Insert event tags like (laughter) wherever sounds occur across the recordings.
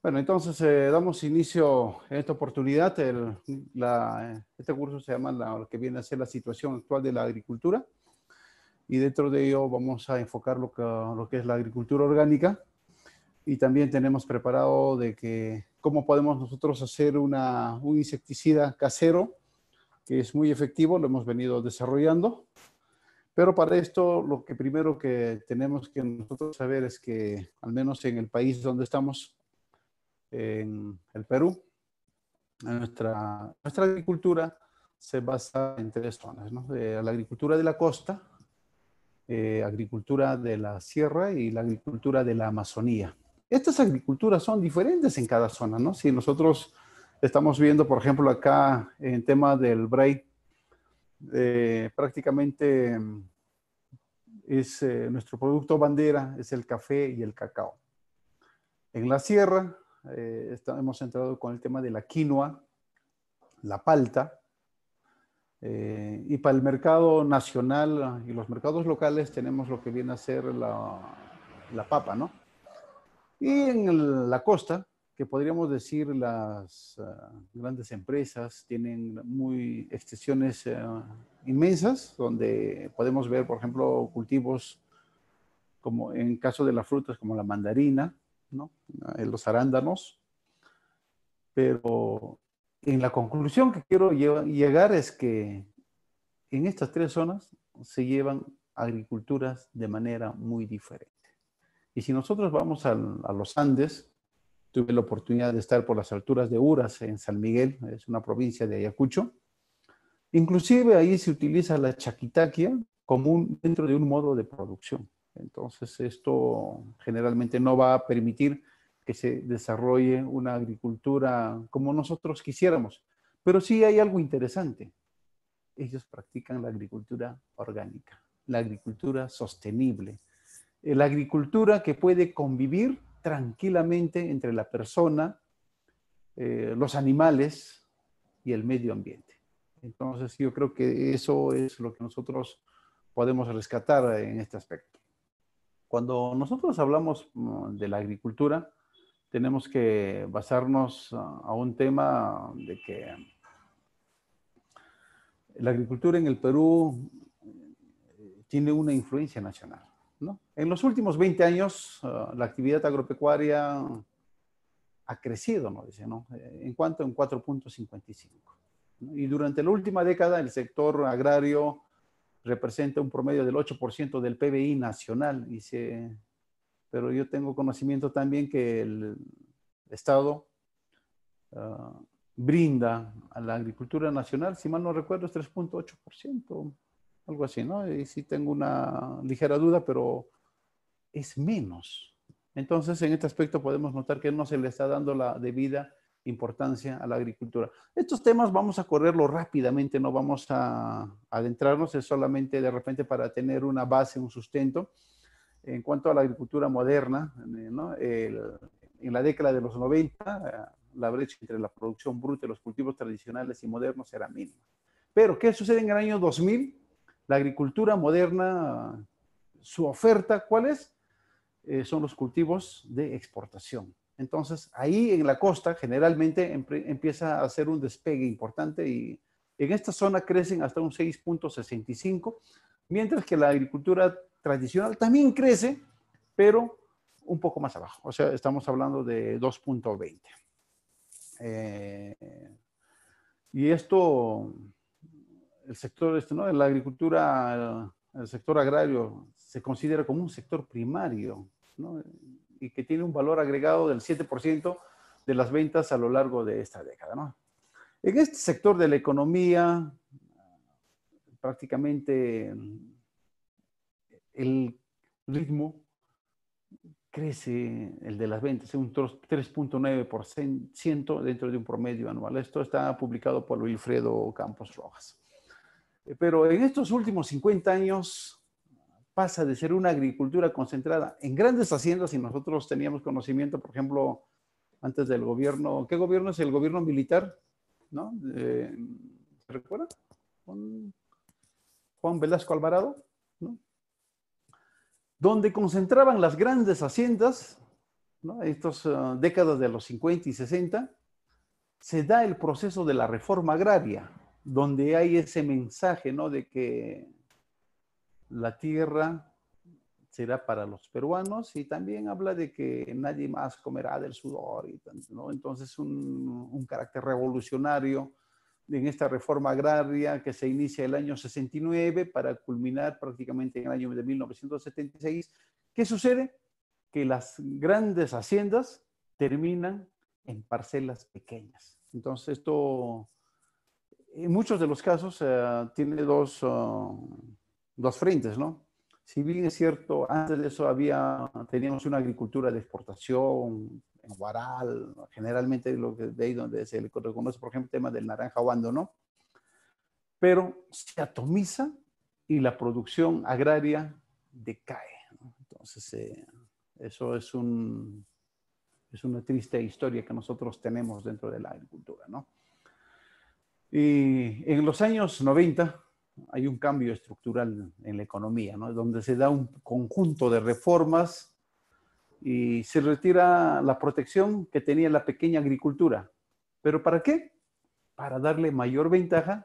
Bueno, entonces eh, damos inicio a esta oportunidad. El, la, este curso se llama la, lo que viene a ser la situación actual de la agricultura. Y dentro de ello vamos a enfocar lo que, lo que es la agricultura orgánica. Y también tenemos preparado de que cómo podemos nosotros hacer una, un insecticida casero, que es muy efectivo, lo hemos venido desarrollando. Pero para esto, lo que primero que tenemos que nosotros saber es que, al menos en el país donde estamos, en el Perú, nuestra, nuestra agricultura se basa en tres zonas, ¿no? De la agricultura de la costa, eh, agricultura de la sierra y la agricultura de la Amazonía. Estas agriculturas son diferentes en cada zona, ¿no? Si nosotros estamos viendo, por ejemplo, acá en tema del braid, eh, prácticamente es eh, nuestro producto bandera, es el café y el cacao. En la sierra eh, hemos entrado con el tema de la quinoa, la palta, eh, y para el mercado nacional y los mercados locales tenemos lo que viene a ser la, papa, ¿no? Y en la costa, que podríamos decir las ah, grandes empresas tienen muy extensiones eh, inmensas, donde podemos ver, por ejemplo, cultivos como en caso de las frutas como la mandarina, ¿no? los arándanos. Pero en la conclusión que quiero llegar es que en estas tres zonas se llevan agriculturas de manera muy diferente. Y si nosotros vamos a, los Andes, tuve la oportunidad de estar por las alturas de Uras, en San Miguel, es una provincia de Ayacucho. Inclusive ahí se utiliza la chaquitaquia como dentro de un modo de producción. Entonces, esto generalmente no va a permitir que se desarrolle una agricultura como nosotros quisiéramos. Pero sí hay algo interesante. Ellos practican la agricultura orgánica, la agricultura sostenible, eh, la agricultura que puede convivir tranquilamente entre la persona, eh, los animales y el medio ambiente. Entonces, yo creo que eso es lo que nosotros podemos rescatar en este aspecto. Cuando nosotros hablamos mm, de la agricultura, tenemos que basarnos a un tema de que la agricultura en el Perú eh, tiene una influencia nacional. ¿no? En los últimos 20 años, ah, la actividad agropecuaria ha crecido, ¿no? Dice, ¿no? ¿En cuanto En 4.55. Y durante la última década, el sector agrario representa un promedio del 8% del PBI nacional. Y pero yo tengo conocimiento también que el Estado ah, brinda a la agricultura nacional, si mal no recuerdo, es 3.8%, algo así, ¿no? Y sí tengo una ligera duda, pero es menos. Entonces, en este aspecto podemos notar que no se le está dando la debida importancia a la agricultura. Estos temas vamos a correrlo rápidamente, no vamos a adentrarnos, es solamente de repente para tener una base, un sustento. En cuanto a la agricultura moderna, en la década de los 90, la brecha entre la producción bruta y los cultivos tradicionales y modernos era mínima. Pero, ¿qué sucede en el año 2000? La agricultura moderna, su oferta, ¿cuál es? Eh, son los cultivos de exportación. Entonces, ahí en la costa generalmente empieza a hacer un despegue importante y en esta zona crecen hasta un 6.65, mientras que la agricultura tradicional también crece, pero un poco más abajo. O sea, estamos hablando de 2.20. Eh, y esto, el sector, este, ¿no? la agricultura, el, sector agrario se considera como un sector primario, ¿no? Y que tiene un valor agregado del 7% de las ventas a lo largo de esta década. ¿no? En este sector de la economía, prácticamente el ritmo crece, el de las ventas, un 3.9% dentro de un promedio anual. Esto está publicado por Wilfredo Campos Rojas. Pero en estos últimos 50 años, pasa de ser una agricultura concentrada en grandes haciendas y nosotros teníamos conocimiento, por ejemplo, antes del gobierno, ¿qué gobierno es el gobierno militar? ¿No? ¿Se recuerda? Juan, Velasco Alvarado, ¿no? Donde concentraban las grandes haciendas, ¿no? Estas uh, décadas de los 50 y 60, se da el proceso de la reforma agraria, donde hay ese mensaje, ¿no? De que la tierra será para los peruanos y también habla de que nadie más comerá del sudor, y. Entonces un, carácter revolucionario en esta reforma agraria que se inicia el año 69 para culminar prácticamente en el año de 1976. ¿Qué sucede? Que las grandes haciendas terminan en parcelas pequeñas. Entonces esto, en muchos de los casos, uh, tiene dos, uh, dos frentes, ¿no? Si bien es cierto, antes de eso había, teníamos una agricultura de exportación, en Guaral, generalmente lo que de ahí donde se le reconoce, por ejemplo, el tema del naranja o ¿no? Pero se atomiza y la producción agraria decae. ¿no? Entonces, eh, eso es, un, es una triste historia que nosotros tenemos dentro de la agricultura, ¿no? Y en los años 90 hay un cambio estructural en la economía, ¿no? Donde se da un conjunto de reformas y se retira la protección que tenía la pequeña agricultura. ¿Pero para qué? Para darle mayor ventaja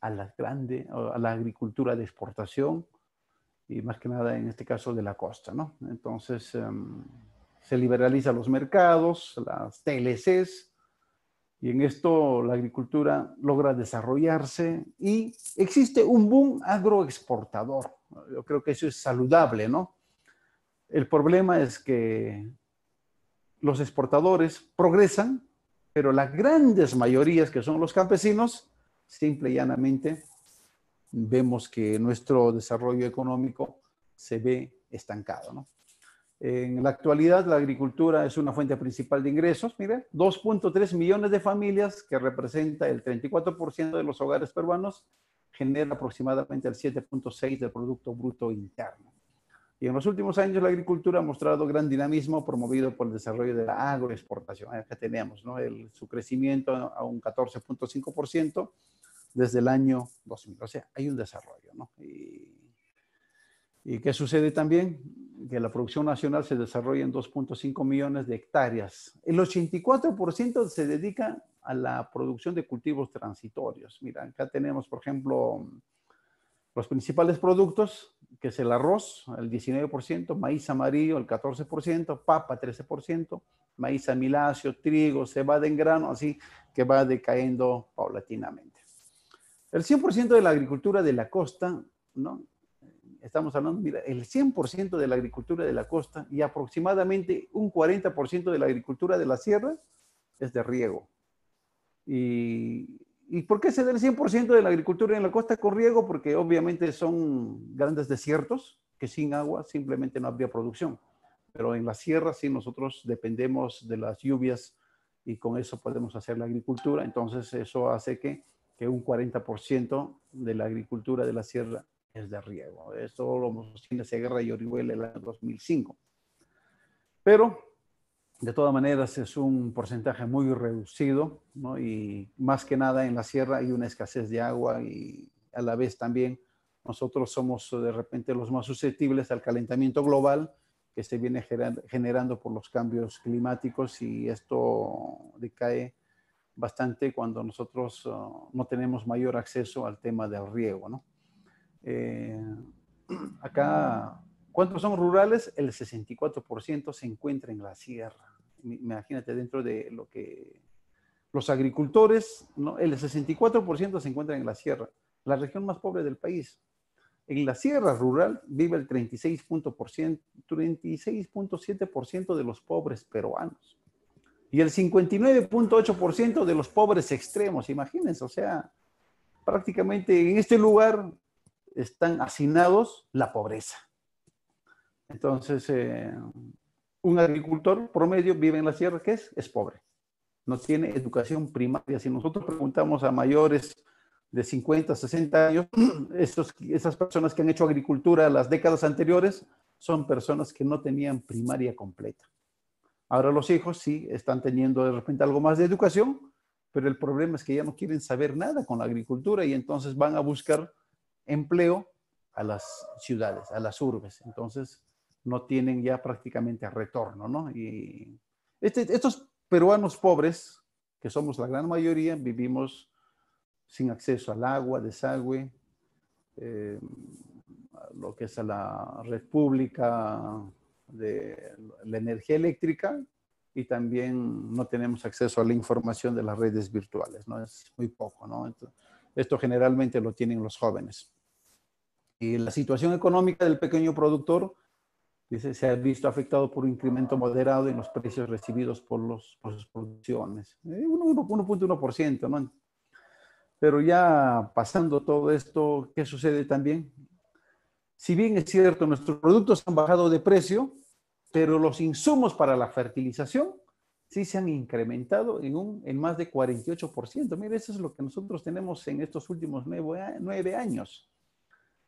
a la grande, a la agricultura de exportación y más que nada en este caso de la costa, ¿no? Entonces um, se liberalizan los mercados, las TLCs, y en esto la agricultura logra desarrollarse y existe un boom agroexportador. Yo creo que eso es saludable, ¿no? El problema es que los exportadores progresan, pero las grandes mayorías, que son los campesinos, simple y llanamente vemos que nuestro desarrollo económico se ve estancado. En la actualidad, la agricultura es una fuente principal de ingresos. Mire, 2.3 millones de familias, que representa el 34% de los hogares peruanos, genera aproximadamente el 7.6% del Producto Bruto Interno. Y en los últimos años la agricultura ha mostrado gran dinamismo promovido por el desarrollo de la agroexportación. Acá tenemos ¿no? el, su crecimiento a un 14.5% desde el año 2000. O sea, hay un desarrollo. ¿no? Y, ¿Y qué sucede también? Que la producción nacional se desarrolla en 2.5 millones de hectáreas. El 84% se dedica a la producción de cultivos transitorios. Mira, acá tenemos, por ejemplo, los principales productos que es el arroz, el 19%, maíz amarillo, el 14%, papa, 13%, maíz amiláceo, trigo, cebada en grano, así que va decayendo paulatinamente. El 100% de la agricultura de la costa, ¿no? Estamos hablando, mira, el 100% de la agricultura de la costa y aproximadamente un 40% de la agricultura de la sierra es de riego. Y ¿Y por qué se da el 100% de la agricultura en la costa con riego? Porque obviamente son grandes desiertos que sin agua simplemente no habría producción. Pero en la sierra sí nosotros dependemos de las lluvias y con eso podemos hacer la agricultura. Entonces eso hace que, que un 40% de la agricultura de la sierra de riego. Esto lo tiene Guerra y Orihuela en el año 2005. Pero de todas maneras, es un porcentaje muy reducido, ¿no? Y más que nada en la sierra hay una escasez de agua y a la vez también nosotros somos de repente los más susceptibles al calentamiento global que se viene generando por los cambios climáticos y esto decae bastante cuando nosotros uh, no tenemos mayor acceso al tema del riego, ¿no? Eh, (clears throat) acá ¿Cuántos son rurales? El 64% se encuentra en la sierra. Imagínate dentro de lo que los agricultores, el 64% se encuentra en la sierra, la región más pobre del país. En la sierra rural vive el 36.7% de los pobres peruanos y el 59.8% de los pobres extremos. Imagínense, o sea, prácticamente en este lugar están hacinados la pobreza. Entonces, eh, un agricultor promedio vive en la sierra, ¿qué es? Es pobre. No tiene educación primaria. Si nosotros preguntamos a mayores de 50, 60 años, (clears throat) esas personas que han hecho agricultura las décadas anteriores son personas que no tenían primaria completa. Ahora los hijos sí están teniendo de repente algo más de educación, pero el problema es que ya no quieren saber nada con la agricultura y entonces van a buscar empleo a las ciudades, a las urbes. Entonces, no tienen ya prácticamente retorno, ¿no? Y este, estos peruanos pobres, que somos la gran mayoría, vivimos sin acceso al agua, desagüe, eh, lo que es a la red pública de la energía eléctrica y también no tenemos acceso a la información de las redes virtuales, ¿no? Es muy poco, ¿no? esto generalmente lo tienen los jóvenes. Y la situación económica del pequeño productor dice, se ha visto afectado por un incremento moderado en los precios recibidos por, los, por sus producciones. 1.1%, eh, ¿no? Pero ya pasando todo esto, ¿qué sucede también? Si bien es cierto, nuestros productos han bajado de precio, pero los insumos para la fertilización sí se han incrementado en, un, en más de 48%. Mire, eso es lo que nosotros tenemos en estos últimos nueve, años.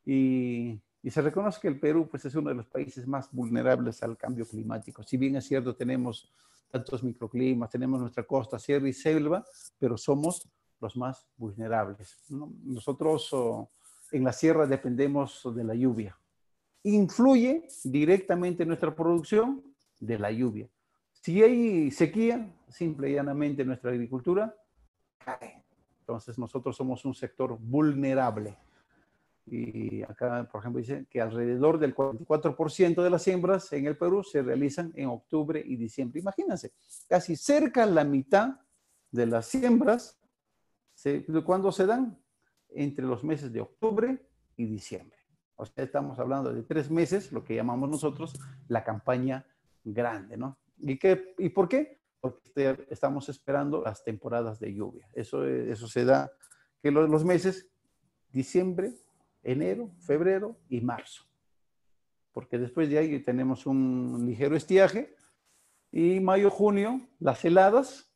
Y, y, se reconoce que el Perú pues, es uno de los países más vulnerables al cambio climático. Si bien es cierto, tenemos tantos microclimas, tenemos nuestra costa, sierra y selva, pero somos los más vulnerables. Nosotros oh, en la sierra dependemos de la lluvia. Influye directamente en nuestra producción de la lluvia. Si hay sequía, simple y llanamente nuestra agricultura cae. Entonces nosotros somos un sector vulnerable. Y acá, por ejemplo, dice que alrededor del 44% de las siembras en el Perú se realizan en octubre y diciembre. Imagínense, casi cerca la mitad de las siembras, ¿cuándo se dan? Entre los meses de octubre y diciembre. O sea, estamos hablando de tres meses, lo que llamamos nosotros la campaña grande, ¿no? ¿Y, qué, ¿Y por qué? Porque este, estamos esperando las temporadas de lluvia. Eso, eso se da que los, los meses diciembre, enero, febrero y marzo. Porque después de ahí tenemos un ligero estiaje y mayo, junio, las heladas,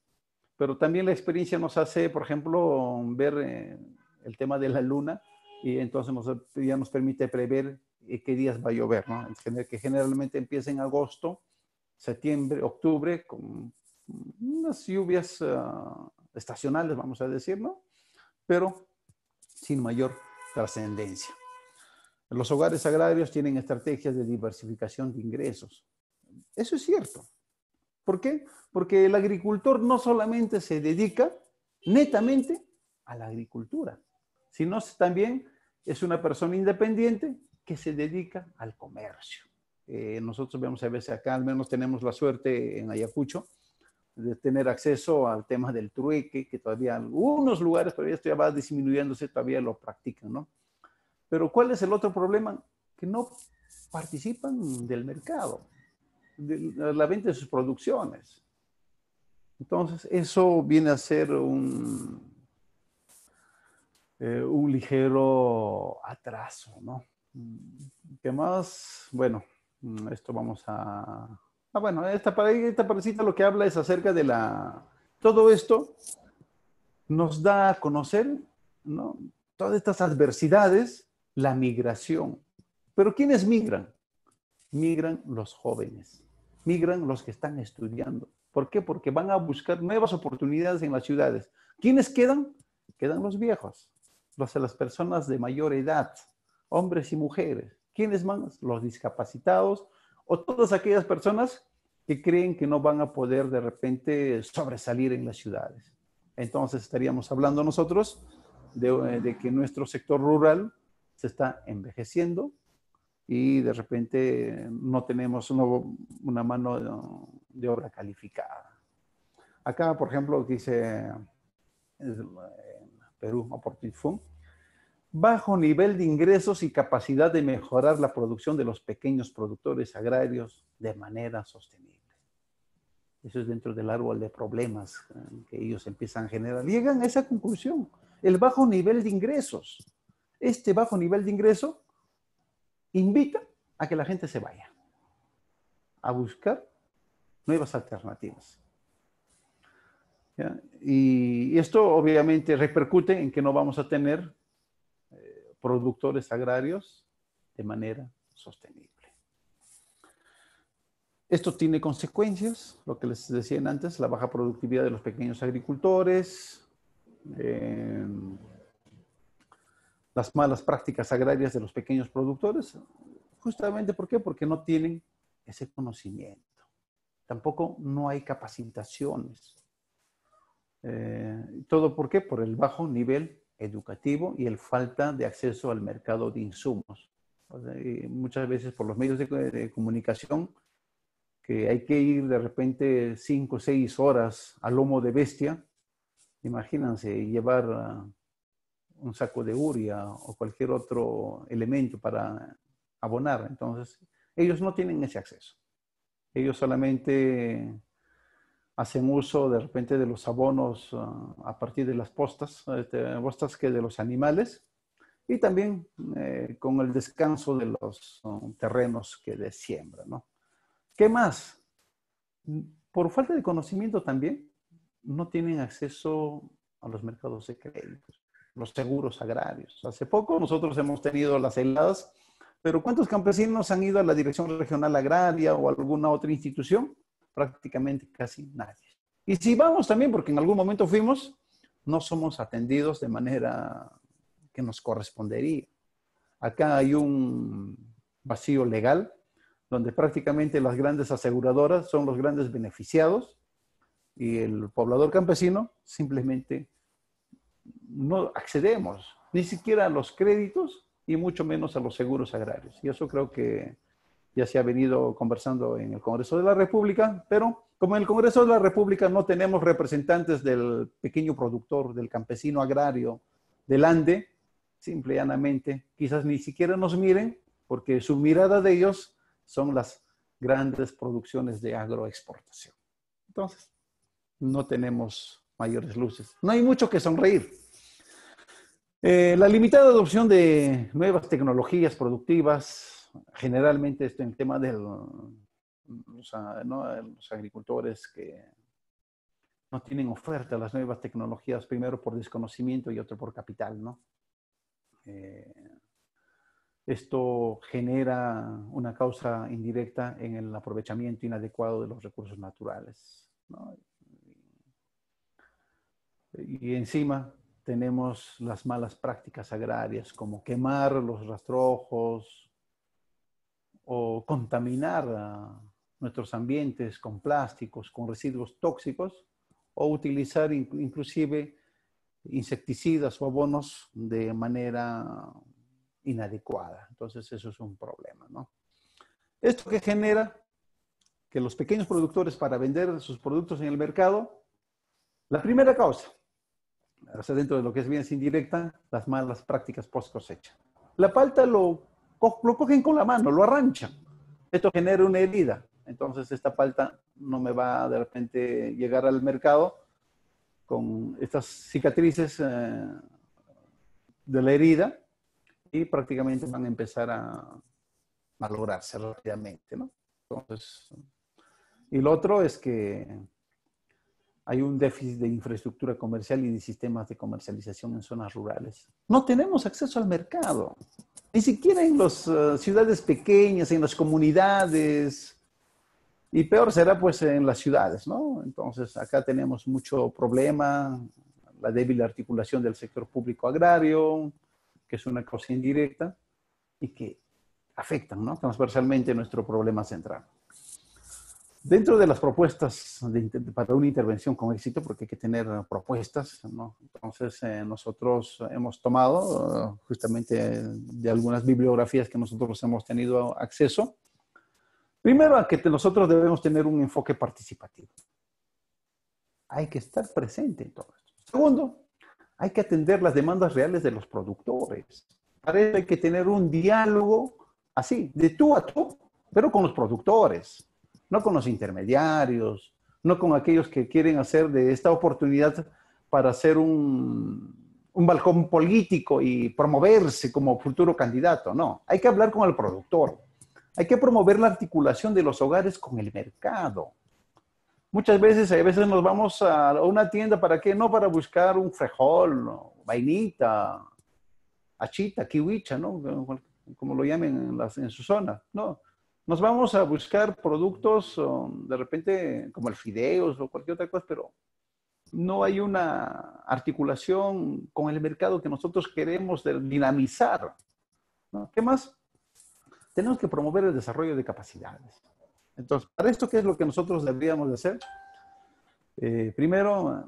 pero también la experiencia nos hace, por ejemplo, ver eh, el tema de la luna y entonces nos, ya nos permite prever eh, qué días va a llover, ¿no? Que generalmente empieza en agosto septiembre, octubre, con unas lluvias ah, estacionales, vamos a decir, ¿no? Pero sin mayor trascendencia. Los hogares agrarios tienen estrategias de diversificación de ingresos. Eso es cierto. ¿Por qué? Porque el agricultor no solamente se dedica netamente a la agricultura, sino también es una persona independiente que se dedica al comercio. Eh, nosotros vemos a veces acá, al menos tenemos la suerte en Ayacucho de tener acceso al tema del trueque, que todavía algunos lugares todavía esto ya va disminuyéndose, todavía lo practican, ¿no? Pero ¿cuál es el otro problema? Que no participan del mercado, de la venta de sus producciones. Entonces, eso viene a ser un, eh, un ligero atraso, ¿no? ¿Qué más? Bueno, esto vamos a... Ah, bueno, esta, esta parecita lo que habla es acerca de la... Todo esto nos da a conocer, ¿no? Todas estas adversidades, la migración. Pero ¿quiénes migran? Migran los jóvenes, migran los que están estudiando. ¿Por qué? Porque van a buscar nuevas oportunidades en las ciudades. ¿Quiénes quedan? Quedan los viejos, los, las personas de mayor edad, hombres y mujeres. ¿Quiénes más? Los discapacitados o todas aquellas personas que creen que no van a poder de repente sobresalir en las ciudades. Entonces estaríamos hablando nosotros de, eh, que nuestro sector rural se está envejeciendo y de repente no tenemos una mano de, obra calificada. Acá, por ejemplo, dice Perú Opportunity bajo nivel de ingresos y capacidad de mejorar la producción de los pequeños productores agrarios de manera sostenible. Eso es dentro del árbol de problemas eh, que ellos empiezan a generar. Llegan a esa conclusión, el bajo nivel de ingresos. Este bajo nivel de ingreso invita a que la gente se vaya a buscar nuevas alternativas. Y esto obviamente repercute en que no vamos a tener productores agrarios de manera sostenible. Esto tiene consecuencias, lo que les decía antes, la baja productividad de los pequeños agricultores, eh, las malas prácticas agrarias de los pequeños productores. Justamente, ¿por qué? Porque no tienen ese conocimiento. Tampoco no hay capacitaciones. Eh, ¿Todo por qué? Por el bajo nivel educativo y el falta de acceso al mercado de insumos. muchas veces por los medios de, comunicación, que hay que ir de repente cinco o seis horas al lomo de bestia, imagínense llevar ah, un saco de uria o cualquier otro elemento para abonar. Entonces, ellos no tienen ese acceso. Ellos solamente hacen uso de repente de los abonos ah, a partir de las postas, este, postas que de los animales, y también eh, con el descanso de los um, terrenos que de siembra, ¿no? ¿Qué más? Por falta de conocimiento también, no tienen acceso a los mercados de créditos, los seguros agrarios. Hace poco nosotros hemos tenido las heladas, pero ¿cuántos campesinos han ido a la Dirección Regional Agraria o a alguna otra institución? Prácticamente casi nadie. Y si vamos también, porque en algún momento fuimos, no somos atendidos de manera que nos correspondería. Acá hay un vacío legal donde prácticamente las grandes aseguradoras son los grandes beneficiados y el poblador campesino simplemente no accedemos ni siquiera a los créditos y mucho menos a los seguros agrarios. Y eso creo que ya se ha venido conversando en el Congreso de la República, pero como en el Congreso de la República no tenemos representantes del pequeño productor, del campesino agrario, del Ande, simple y llanamente, quizás ni siquiera nos miren, porque su mirada de ellos son las grandes producciones de agroexportación. Entonces, no tenemos mayores luces. No hay mucho que sonreír. Eh, la limitada adopción de nuevas tecnologías productivas, generalmente esto en el tema de los, agricultores que no tienen oferta a las nuevas tecnologías, primero por desconocimiento y otro por capital, ¿no? Eh, esto genera una causa indirecta en el aprovechamiento inadecuado de los recursos naturales. Y encima tenemos las malas prácticas agrarias, como quemar los rastrojos, o contaminar nuestros ambientes con plásticos, con residuos tóxicos, o utilizar inclusive insecticidas o abonos de manera inadecuada. Entonces eso es un problema, ¿no? Esto que genera que los pequeños productores para vender sus productos en el mercado, la primera causa, o dentro de lo que es bien indirecta, las malas prácticas post cosecha. La palta lo lo cogen con la mano, lo arranchan. Esto genera una herida. Entonces esta palta no me va de repente llegar al mercado con estas cicatrices eh, de la herida y prácticamente van a empezar a malograrse rápidamente, ¿no? Entonces, y lo otro es que hay un déficit de infraestructura comercial y de sistemas de comercialización en zonas rurales. No tenemos acceso al mercado, ni siquiera en las eh, ciudades pequeñas, en las comunidades, y peor será pues en las ciudades, ¿no? Entonces acá tenemos mucho problema, la débil articulación del sector público agrario, que es una cosa indirecta y que afectan ¿no? transversalmente nuestro problema central. Dentro de las propuestas para una intervención con éxito, porque hay que tener propuestas, ¿no? entonces eh, nosotros hemos tomado uh, justamente de algunas bibliografías que nosotros hemos tenido acceso. Primero, a que nosotros debemos tener un enfoque participativo. Hay que estar presente en todo esto. Segundo, hay que atender las demandas reales de los productores. Para eso hay que tener un diálogo así, de tú a tú, pero con los productores no con los intermediarios, no con aquellos que quieren hacer de esta oportunidad para hacer un, un balcón político y promoverse como futuro candidato, no, hay que hablar con el productor, hay que promover la articulación de los hogares con el mercado. Muchas veces, a veces nos vamos a una tienda, ¿para qué? No para buscar un frejol, vainita, achita, kiwicha, ¿no? Como lo llamen en, en su zona, no nos vamos a buscar productos de repente como el fideos o cualquier otra cosa, pero no hay una articulación con el mercado que nosotros queremos dinamizar. ¿Qué más? Tenemos que promover el desarrollo de capacidades. Entonces, para esto, ¿qué es lo que nosotros deberíamos de hacer? Eh, primero,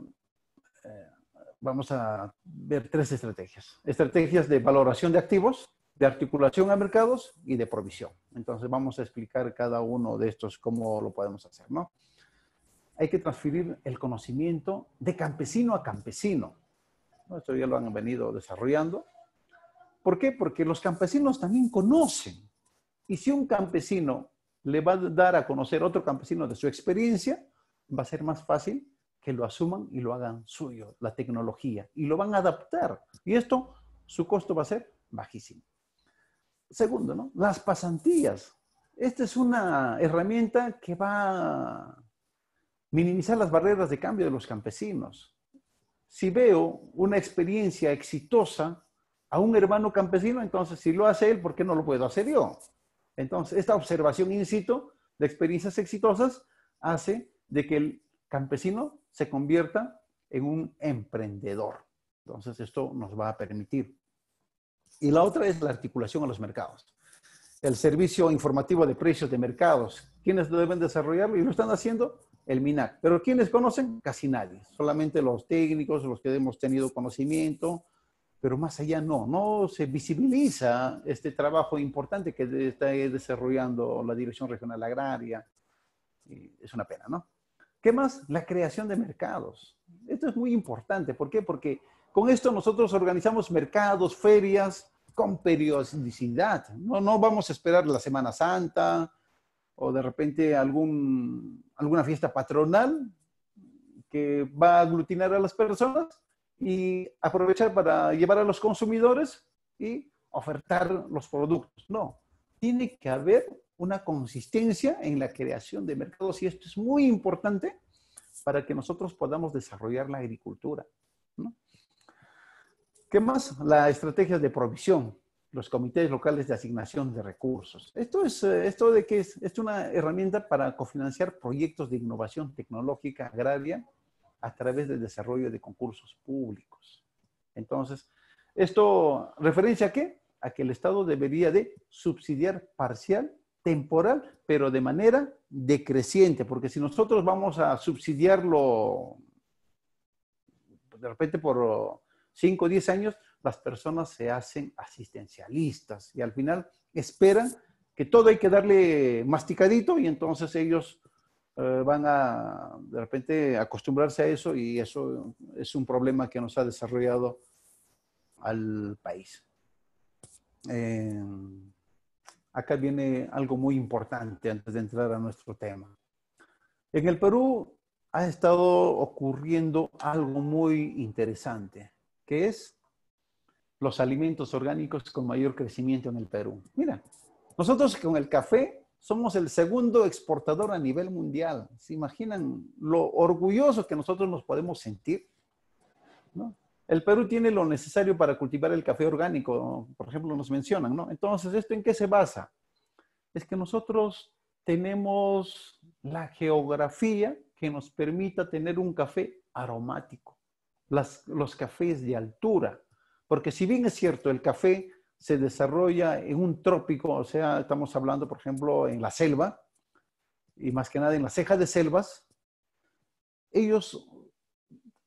eh, vamos a ver tres estrategias. Estrategias de valoración de activos, de articulación a mercados y de provisión. Entonces, vamos a explicar cada uno de estos cómo lo podemos hacer, ¿no? Hay que transferir el conocimiento de campesino a campesino. Esto ya lo han venido desarrollando. ¿Por qué? Porque los campesinos también conocen. Y si un campesino le va a dar a conocer a otro campesino de su experiencia, va a ser más fácil que lo asuman y lo hagan suyo, la tecnología, y lo van a adaptar. Y esto, su costo va a ser bajísimo. Segundo, ¿no? Las pasantías. Esta es una herramienta que va a minimizar las barreras de cambio de los campesinos. Si veo una experiencia exitosa a un hermano campesino, entonces si lo hace él, ¿por qué no lo puedo hacer yo? Entonces, esta observación in situ de experiencias exitosas hace de que el campesino se convierta en un emprendedor. Entonces, esto nos va a permitir. Y la otra es la articulación a los mercados. El servicio informativo de precios de mercados. ¿Quiénes deben desarrollarlo? Y lo están haciendo el MINAC. Pero ¿quiénes conocen? Casi nadie. Solamente los técnicos, los que hemos tenido conocimiento, pero más allá no, no se visibiliza este trabajo importante que está desarrollando la Dirección Regional Agraria. es una pena, ¿no? ¿Qué más? La creación de mercados. Esto es muy importante. ¿Por qué? Porque con esto nosotros organizamos mercados, ferias con periodicidad. No, no vamos a esperar la Semana Santa o de repente alguna fiesta patronal que va a aglutinar a las personas y aprovechar para llevar a los consumidores y ofertar los productos. No, tiene que haber una consistencia en la creación de mercados y esto es muy importante para que nosotros podamos desarrollar la agricultura. ¿Qué más? La estrategia de provisión, los comités locales de asignación de recursos. Esto es, eh, esto de que es, es una herramienta para cofinanciar proyectos de innovación tecnológica agraria a través del desarrollo de concursos públicos. Entonces, ¿esto referencia a qué? A que el Estado debería de subsidiar parcial, temporal, pero de manera decreciente, porque si nosotros vamos a subsidiarlo de repente por 5 o 10 años, las personas se hacen asistencialistas y al final esperan que todo hay que darle masticadito y entonces ellos eh, van a de repente acostumbrarse a eso y eso es un problema que nos ha desarrollado al país. Eh, acá viene algo muy importante antes de entrar a nuestro tema. En el Perú ha estado ocurriendo algo muy interesante, que es los alimentos orgánicos con mayor crecimiento en el Perú. Mira, nosotros con el café somos el segundo exportador a nivel mundial. ¿Se imaginan lo orgulloso que nosotros nos podemos sentir? El Perú tiene lo necesario para cultivar el café orgánico, por ejemplo, nos mencionan, ¿no? Entonces, ¿esto en qué se basa? Es que nosotros tenemos la geografía que nos permita tener un café aromático, los cafés de altura, porque si bien es cierto, el café se desarrolla en un trópico, o sea, estamos hablando, por ejemplo, en la selva, y más que nada en las cejas de selvas, ellos,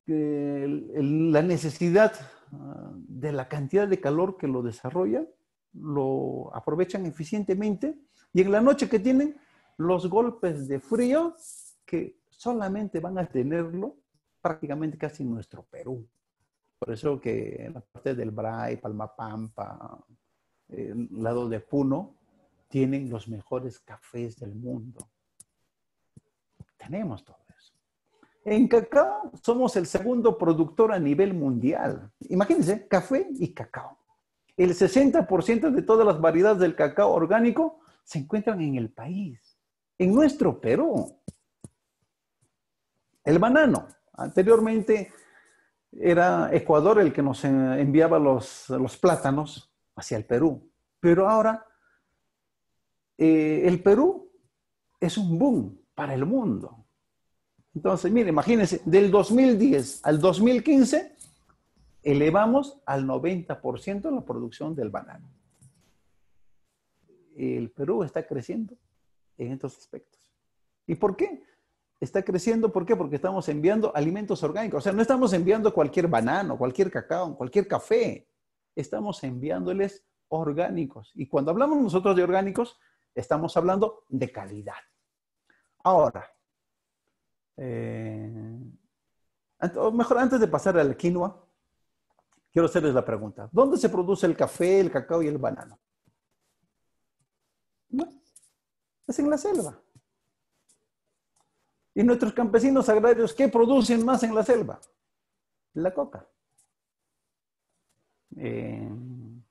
la necesidad ah, de la cantidad de calor que lo desarrolla, lo aprovechan eficientemente, y en la noche que tienen, los golpes de frío que solamente van a tenerlo prácticamente casi nuestro Perú. Por eso que en la parte del Bray, Palmapampa, el lado de Puno, tienen los mejores cafés del mundo. Tenemos todo eso. En cacao somos el segundo productor a nivel mundial. Imagínense, café y cacao. El 60% de todas las variedades del cacao orgánico se encuentran en el país, en nuestro Perú. El banano. Anteriormente era Ecuador el que nos enviaba los, plátanos hacia el Perú. Pero ahora eh, el Perú es un boom para el mundo. Entonces, mire, imagínense, del 2010 al 2015 elevamos al 90% la producción del banano. El Perú está creciendo en estos aspectos. ¿Y por qué? Está creciendo, ¿por qué? Porque estamos enviando alimentos orgánicos. O sea, no estamos enviando cualquier banano, cualquier cacao, cualquier café. Estamos enviándoles orgánicos. Y cuando hablamos nosotros de orgánicos, estamos hablando de calidad. Ahora, eh, mejor antes de pasar al quinoa, quiero hacerles la pregunta. ¿Dónde se produce el café, el cacao y el banano? es en la selva. ¿Y nuestros campesinos agrarios qué producen más en la selva? La coca. Eh,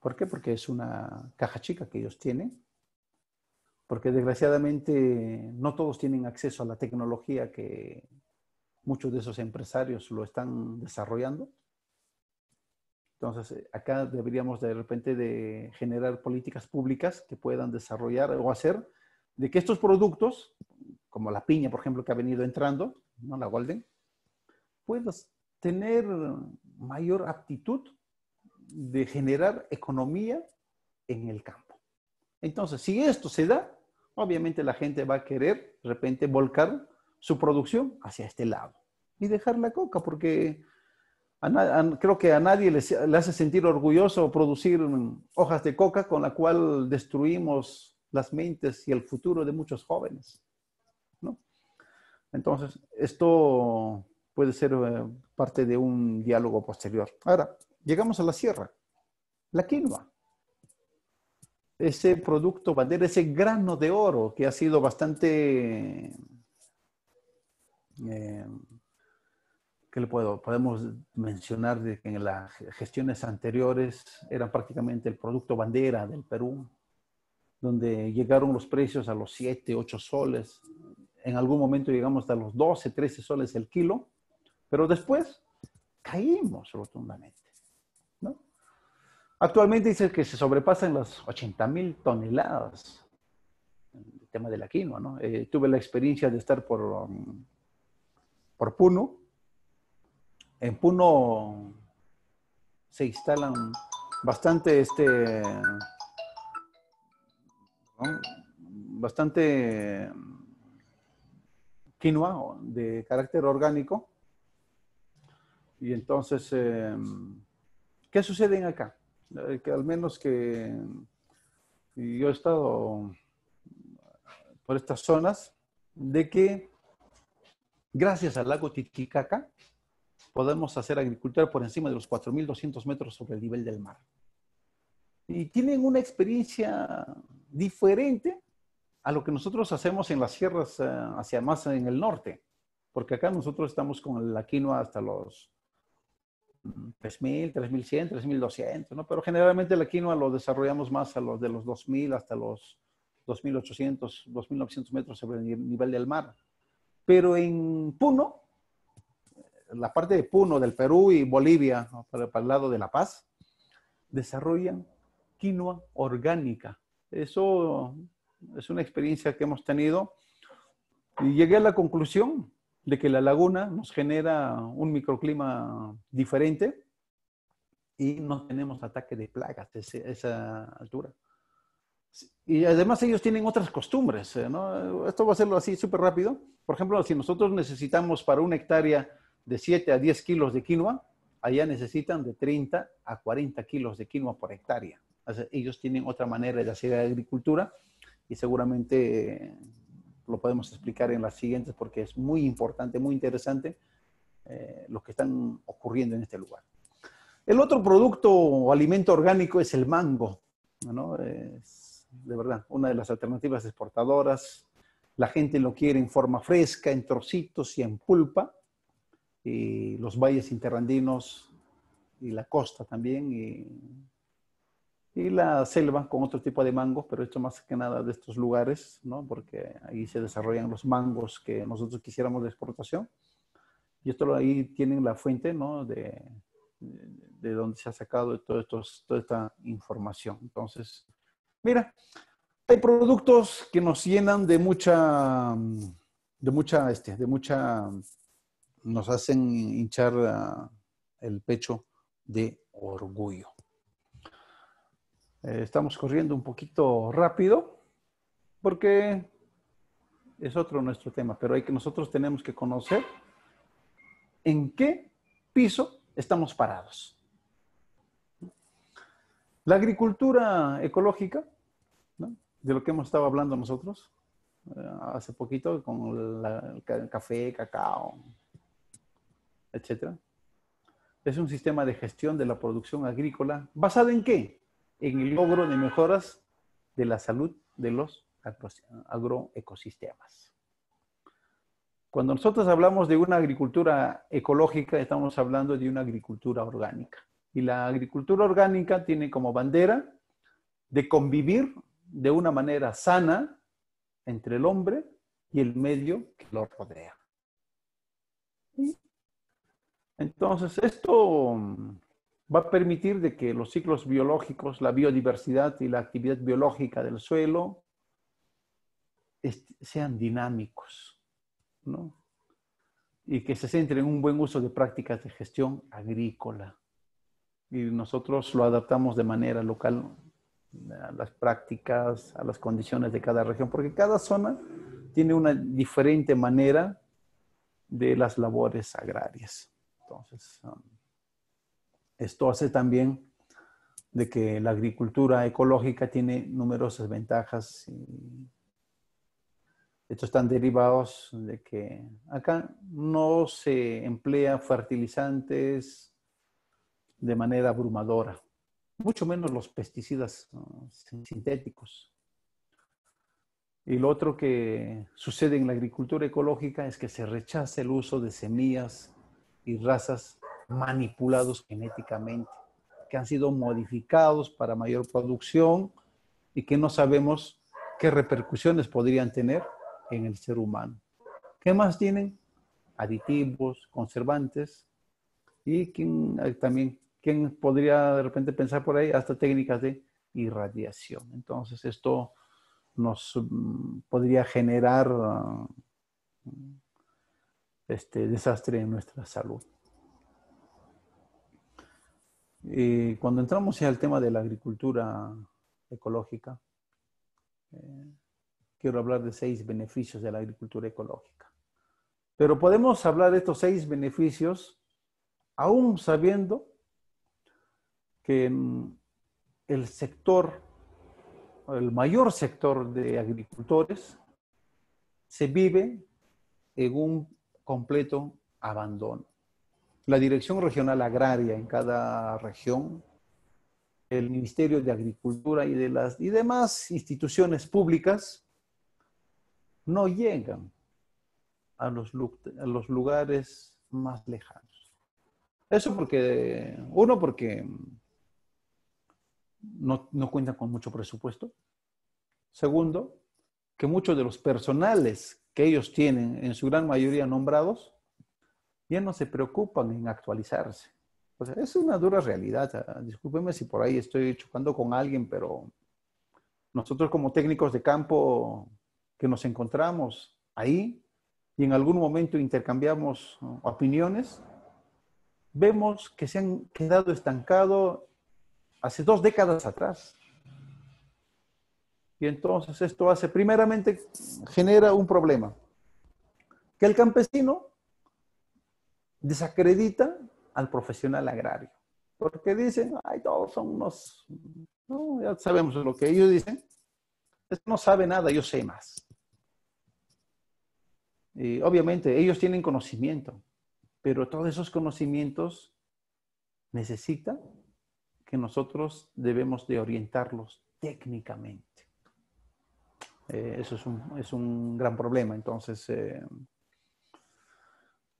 ¿Por qué? Porque es una caja chica que ellos tienen porque desgraciadamente no todos tienen acceso a la tecnología que muchos de esos empresarios lo están desarrollando. Entonces, eh, acá deberíamos de repente de generar políticas públicas que puedan desarrollar o hacer de que estos productos, como la piña, por ejemplo, que ha venido entrando, ¿no? la Golden, puedas tener mayor aptitud de generar economía en el campo. Entonces, si esto se da, obviamente la gente va a querer repente volcar su producción hacia este lado y dejar la coca, porque creo que a nadie le, hace sentir orgulloso producir hojas de coca con la cual destruimos las mentes y el futuro de muchos jóvenes. Entonces, esto puede ser eh, parte de un diálogo posterior. Ahora, llegamos a la sierra, la quinoa ese producto bandera, ese grano de oro que ha sido bastante, eh, ¿qué le puedo? Podemos mencionar de que en las gestiones anteriores eran prácticamente el producto bandera del Perú, donde llegaron los precios a los 7, 8 soles. En algún momento llegamos a los 12, 13 soles el kilo, pero después caímos rotundamente. Actualmente dice que se sobrepasan las 80 mil toneladas. El tema de la quinoa, ¿no? Eh, tuve la experiencia de estar por, um, por Puno. En Puno se instalan bastante este bastante quinoa de carácter orgánico. Y entonces, em, ¿qué sucede acá? Eh, al menos que yo he estado por estas zonas, de que gracias al lago Titicaca podemos hacer agricultura por encima de los 4.200 metros sobre el nivel del mar. Y tienen una experiencia diferente a lo que nosotros hacemos en las sierras eh, hacia más en el norte, porque acá nosotros estamos con la quinoa hasta los 3.000, 3.100, 3.200, ¿no? Pero generalmente la quinoa lo desarrollamos más a los de los 2.000 hasta los 2.800, 2.900 metros sobre el nivel del mar. Pero en Puno, la parte de Puno, del Perú y Bolivia, para, para el lado de La Paz, desarrollan quinoa orgánica. Eso es una experiencia que hemos tenido y llegué a la conclusión de que la laguna nos genera un microclima diferente y no tenemos ataque de plagas a esa altura. Y además ellos tienen otras costumbres, ¿eh? Esto va a hacerlo así súper rápido. Por ejemplo, si nosotros necesitamos para una hectárea de 7 a 10 kilos de quinoa, allá necesitan de 30 a 40 kilos de quinoa por hectárea. ellos tienen otra manera de hacer agricultura y seguramente lo podemos explicar en las siguientes porque es muy importante, muy interesante eh, lo que están ocurriendo en este lugar. El otro producto o alimento orgánico es el mango, ¿no? Es de verdad una de las alternativas exportadoras. La gente lo quiere en forma fresca, en trocitos y en pulpa. Y los valles interrandinos y la costa también y la selva con otro tipo de mangos, pero esto más que nada de estos lugares, ¿no? Porque ahí se desarrollan los mangos que nosotros quisiéramos de exportación. Y esto ahí tienen la fuente, ¿no? De, de donde se ha sacado todo estos, toda esta información. Entonces, mira, hay productos que nos llenan de mucha, de mucha, este, de mucha, nos hacen hinchar ah, el pecho de orgullo. Eh, estamos corriendo un poquito rápido porque es otro nuestro tema, pero hay que nosotros tenemos que conocer en qué piso estamos parados. La agricultura ecológica, de lo que hemos estado hablando nosotros eh, hace poquito con el café, cacao, etc. Es un sistema de gestión de la producción agrícola basado en qué? En el logro de mejoras de la salud de los agroecosistemas. Cuando nosotros hablamos de una agricultura ecológica, estamos hablando de una agricultura orgánica. Y la agricultura orgánica tiene como bandera de convivir de una manera sana entre el hombre y el medio que lo rodea. Entonces, esto va a permitir de que los ciclos biológicos, la biodiversidad y la actividad biológica del suelo sean dinámicos, ¿no? Y que se centren en un buen uso de prácticas de gestión agrícola y nosotros lo adaptamos de manera local a las prácticas, a las condiciones de cada región, porque cada zona tiene una diferente manera de las labores agrarias. Entonces, um, esto hace también de que la agricultura ecológica tiene numerosas ventajas. Estos están derivados de que acá no se emplea fertilizantes, de manera abrumadora, mucho menos los pesticidas sintéticos. Y lo otro que sucede en la agricultura ecológica es que se rechaza el uso de semillas y razas manipulados genéticamente, que han sido modificados para mayor producción y que no sabemos qué repercusiones podrían tener en el ser humano. ¿Qué más tienen? Aditivos, conservantes y también ¿Quién podría de repente pensar por ahí? Hasta técnicas de irradiación. Entonces, esto nos mm, podría generar ah, este desastre en nuestra salud. Y cuando entramos ya al tema de la agricultura ecológica, eh, quiero hablar de seis beneficios de la agricultura ecológica. Pero podemos hablar de estos seis beneficios aún sabiendo que el sector, el mayor sector de agricultores, se vive en un completo abandono. La Dirección Regional Agraria en cada región, el Ministerio de Agricultura y, de las, y demás instituciones públicas no llegan a los, lugares más lejanos. Eso porque, uno, porque no, no cuentan con mucho presupuesto. Segundo, que muchos de los personales que ellos tienen, en su gran mayoría nombrados, ya no se preocupan en actualizarse. O sea, es una dura realidad. Ah, discúlpeme si por ahí estoy chocando con alguien, pero nosotros como técnicos de campo que nos encontramos ahí y en algún momento intercambiamos uh, opiniones, vemos que se han quedado estancados hace dos décadas atrás. Y entonces esto hace, primeramente, genera un problema, que el campesino desacredita al profesional agrario, porque dicen, ay, todos son unos, no, ya sabemos lo que ellos dicen, no sabe nada, yo sé más. Y obviamente ellos tienen conocimiento, pero todos esos conocimientos necesitan que nosotros debemos de orientarlos técnicamente. Eh, eso es un, gran problema. Entonces, eh,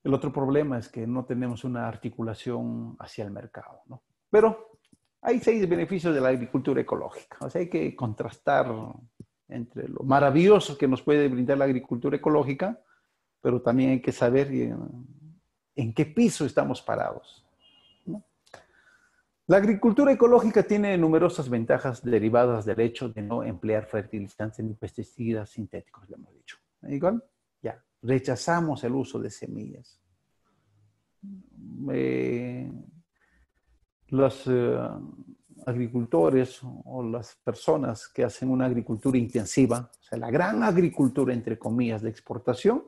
el otro problema es que no tenemos una articulación hacia el mercado. ¿no? Pero hay seis beneficios de la agricultura ecológica. O sea, hay que contrastar entre lo maravilloso que nos puede brindar la agricultura ecológica, pero también hay que saber en qué piso estamos parados. La agricultura ecológica tiene numerosas ventajas derivadas del hecho de no emplear fertilizantes ni pesticidas sintéticos, le hemos dicho. Igual, ya, rechazamos el uso de semillas. Eh, los, eh, agricultores o las personas que hacen una agricultura intensiva, o sea, la gran agricultura, entre comillas, de exportación,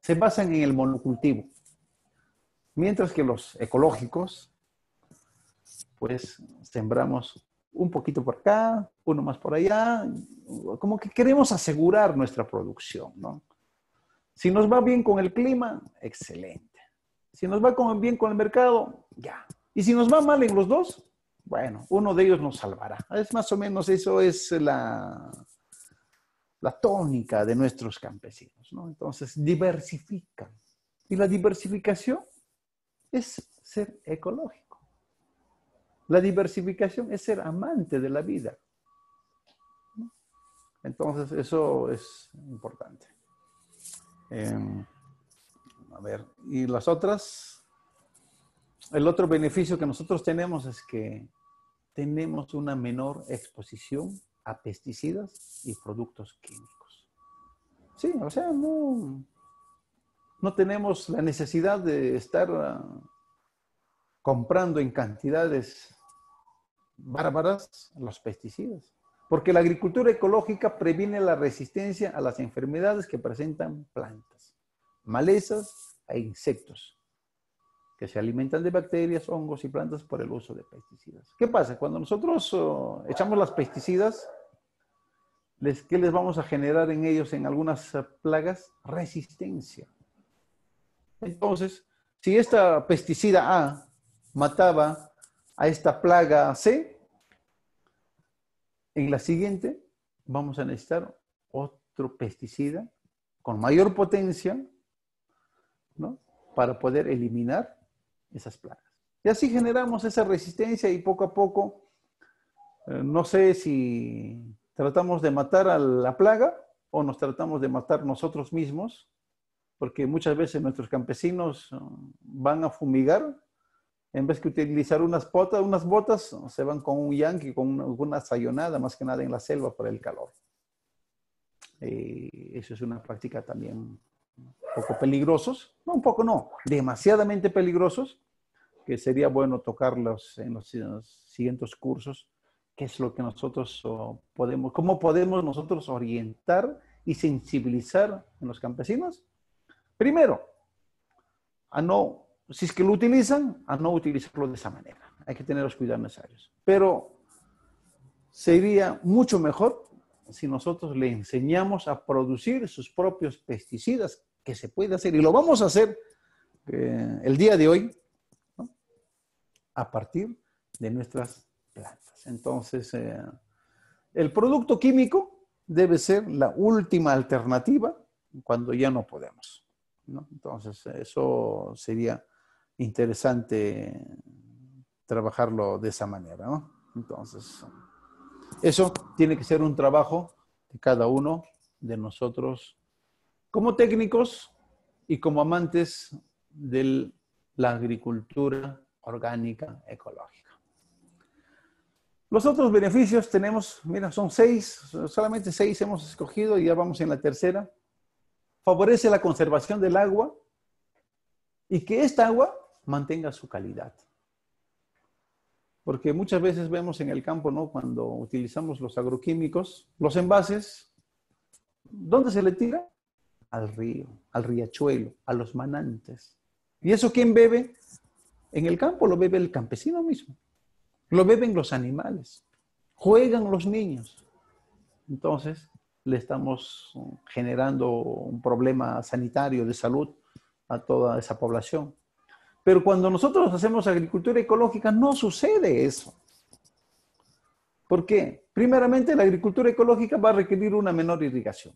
se basan en el monocultivo. Mientras que los ecológicos, pues sembramos un poquito por acá, uno más por allá, como que queremos asegurar nuestra producción, ¿no? Si nos va bien con el clima, excelente. Si nos va bien con el mercado, ya. Y si nos va mal en los dos, bueno, uno de ellos nos salvará. Es más o menos eso es la, la tónica de nuestros campesinos, ¿no? Entonces, diversifican. Y la diversificación es ser ecológico. La diversificación es ser amante de la vida. Entonces, eso es importante. Em, a ver, y las otras, el otro beneficio que nosotros tenemos es que tenemos una menor exposición a pesticidas y productos químicos. Sí, o sea, no, no tenemos la necesidad de estar ah, comprando en cantidades bárbaras los pesticidas, porque la agricultura ecológica previene la resistencia a las enfermedades que presentan plantas, malezas e insectos que se alimentan de bacterias, hongos y plantas por el uso de pesticidas. ¿Qué pasa? Cuando nosotros oh, echamos las pesticidas, ¿qué les vamos a generar en ellos en algunas plagas? Resistencia. Entonces, si esta pesticida A mataba a esta plaga C, en la siguiente vamos a necesitar otro pesticida con mayor potencia, ¿no? Para poder eliminar esas plagas. Y así generamos esa resistencia y poco a poco, eh, no sé si tratamos de matar a la plaga o nos tratamos de matar nosotros mismos, porque muchas veces nuestros campesinos eh, van a fumigar, en vez que utilizar unas botas, unas botas, se van con un yanqui, con una, sayonada, más que nada en la selva por el calor. Y eso es una práctica también un poco peligrosos, no un poco no, demasiadamente peligrosos, que sería bueno tocarlos en los, siguientes cursos, qué es lo que nosotros podemos, cómo podemos nosotros orientar y sensibilizar a los campesinos. Primero, a no, si es que lo utilizan, a no utilizarlo de esa manera. Hay que tener los cuidados necesarios. Pero sería mucho mejor si nosotros le enseñamos a producir sus propios pesticidas, que se puede hacer, y lo vamos a hacer eh, el día de hoy, a partir de nuestras plantas. Entonces, eh, el producto químico debe ser la última alternativa cuando ya no podemos. Entonces, eso sería interesante trabajarlo de esa manera. Entonces, eso tiene que ser un trabajo de cada uno de nosotros como técnicos y como amantes de la agricultura orgánica, ecológica. Los otros beneficios tenemos, mira, son seis, solamente seis hemos escogido y ya vamos en la tercera. Favorece la conservación del agua y que esta agua mantenga su calidad. Porque muchas veces vemos en el campo, ¿no? Cuando utilizamos los agroquímicos, los envases, ¿dónde se le tira? Al río, al riachuelo, a los manantes. ¿Y eso quién bebe? En el campo lo bebe el campesino mismo, lo beben los animales, juegan los niños. Entonces, le estamos generando un problema sanitario de salud a toda esa población. Pero cuando nosotros hacemos agricultura ecológica, no sucede eso. ¿Por qué? Primeramente, la agricultura ecológica va a requerir una menor irrigación,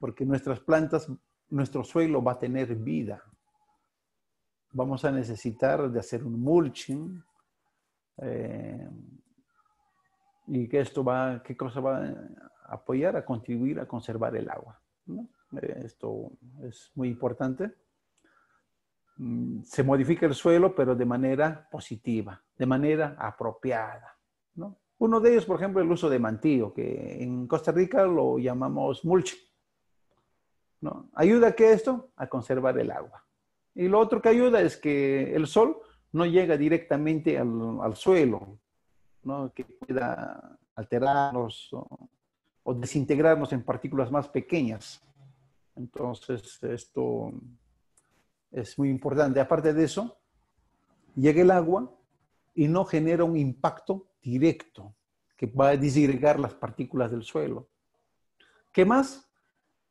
porque nuestras plantas, nuestro suelo va a tener vida vamos a necesitar de hacer un mulching. Eh, y que esto va, ¿qué cosa va a apoyar? A contribuir a conservar el agua. Esto es muy importante. Mm, se modifica el suelo, pero de manera positiva, de manera apropiada. Uno de ellos, por ejemplo, el uso de mantillo, que en Costa Rica lo llamamos mulching. ¿no? ¿Ayuda a esto? A conservar el agua. Y lo otro que ayuda es que el sol no llega directamente al, suelo, ¿no? que pueda alterarnos o, desintegrarnos en partículas más pequeñas. Entonces, esto es muy importante. Aparte de eso, llega el agua y no genera un impacto directo que va a disgregar las partículas del suelo. ¿Qué más?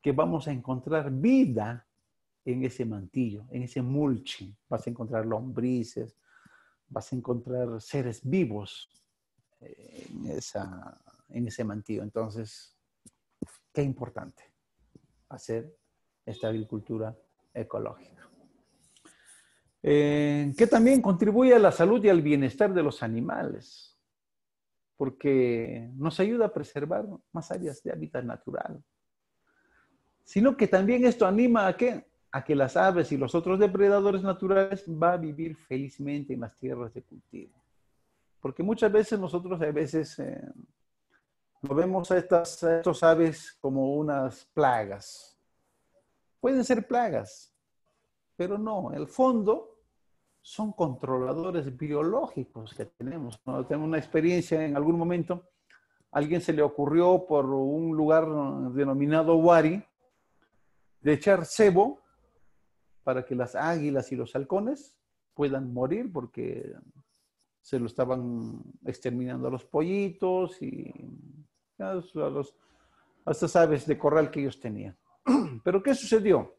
Que vamos a encontrar vida en ese mantillo, en ese mulching. Vas a encontrar lombrices, vas a encontrar seres vivos eh, en, ese mantillo. Entonces, qué importante hacer esta agricultura ecológica. Eh, que también contribuye a la salud y al bienestar de los animales, porque nos ayuda a preservar más áreas de hábitat natural. Sino que también esto anima a que a que las aves y los otros depredadores naturales va a vivir felizmente en las tierras de cultivo. Porque muchas veces nosotros a veces eh, vemos a estas estos aves como unas plagas. Pueden ser plagas, pero no, el fondo son controladores biológicos que tenemos. ¿no? Tengo una experiencia en algún momento, a alguien se le ocurrió por un lugar denominado Wari de echar cebo para que las águilas y los halcones puedan morir porque se lo estaban exterminando a los pollitos y a, los, a estas aves de corral que ellos tenían. (clears throat) Pero ¿qué sucedió?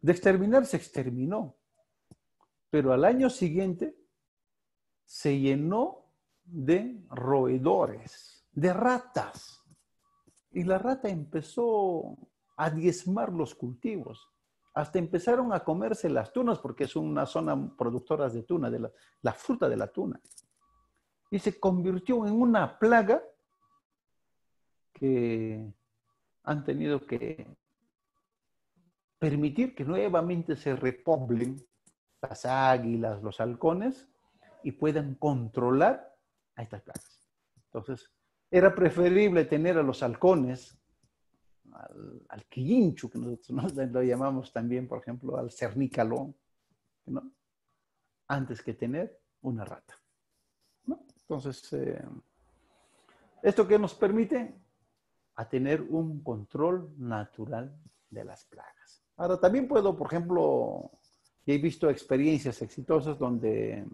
De exterminar se exterminó, pero al año siguiente se llenó de roedores, de ratas. Y la rata empezó a diezmar los cultivos. Hasta empezaron a comerse las tunas, porque es una zona productora de tuna, de la, fruta de la tuna. Y se convirtió en una plaga que han tenido que permitir que nuevamente se repoblen las águilas, los halcones, y puedan controlar a estas plagas. Entonces, era preferible tener a los halcones al, al quillinchu, que nosotros (laughs) lo llamamos también, por ejemplo, al cernícalo, ¿no? antes que tener una rata. ¿no? Entonces, eh, ¿esto que nos permite? A tener un control natural de las plagas. Ahora, también puedo, por ejemplo, he visto experiencias exitosas donde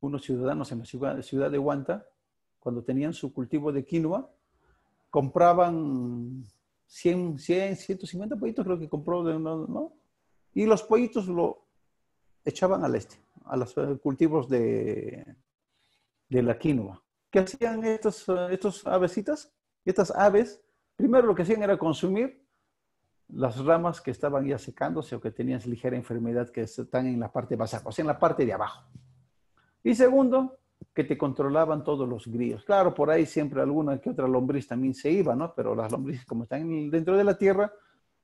unos ciudadanos en la ciudad, de Huanta, cuando tenían su cultivo de quinoa, compraban 100, 100, 150 pollitos, creo que compró de uno, ¿no? Y los pollitos lo echaban al este, a los eh, cultivos de, de la quinoa. ¿Qué hacían estos, estos avesitas? Estas aves, primero lo que hacían era consumir las ramas que estaban ya secándose o que tenían ligera enfermedad que están en la parte baja, o sea, en la parte de abajo. Y segundo, que te controlaban todos los grillos. Claro, por ahí siempre alguna que otra lombriz también se iba, ¿no? Pero las lombrices, como están dentro de la tierra,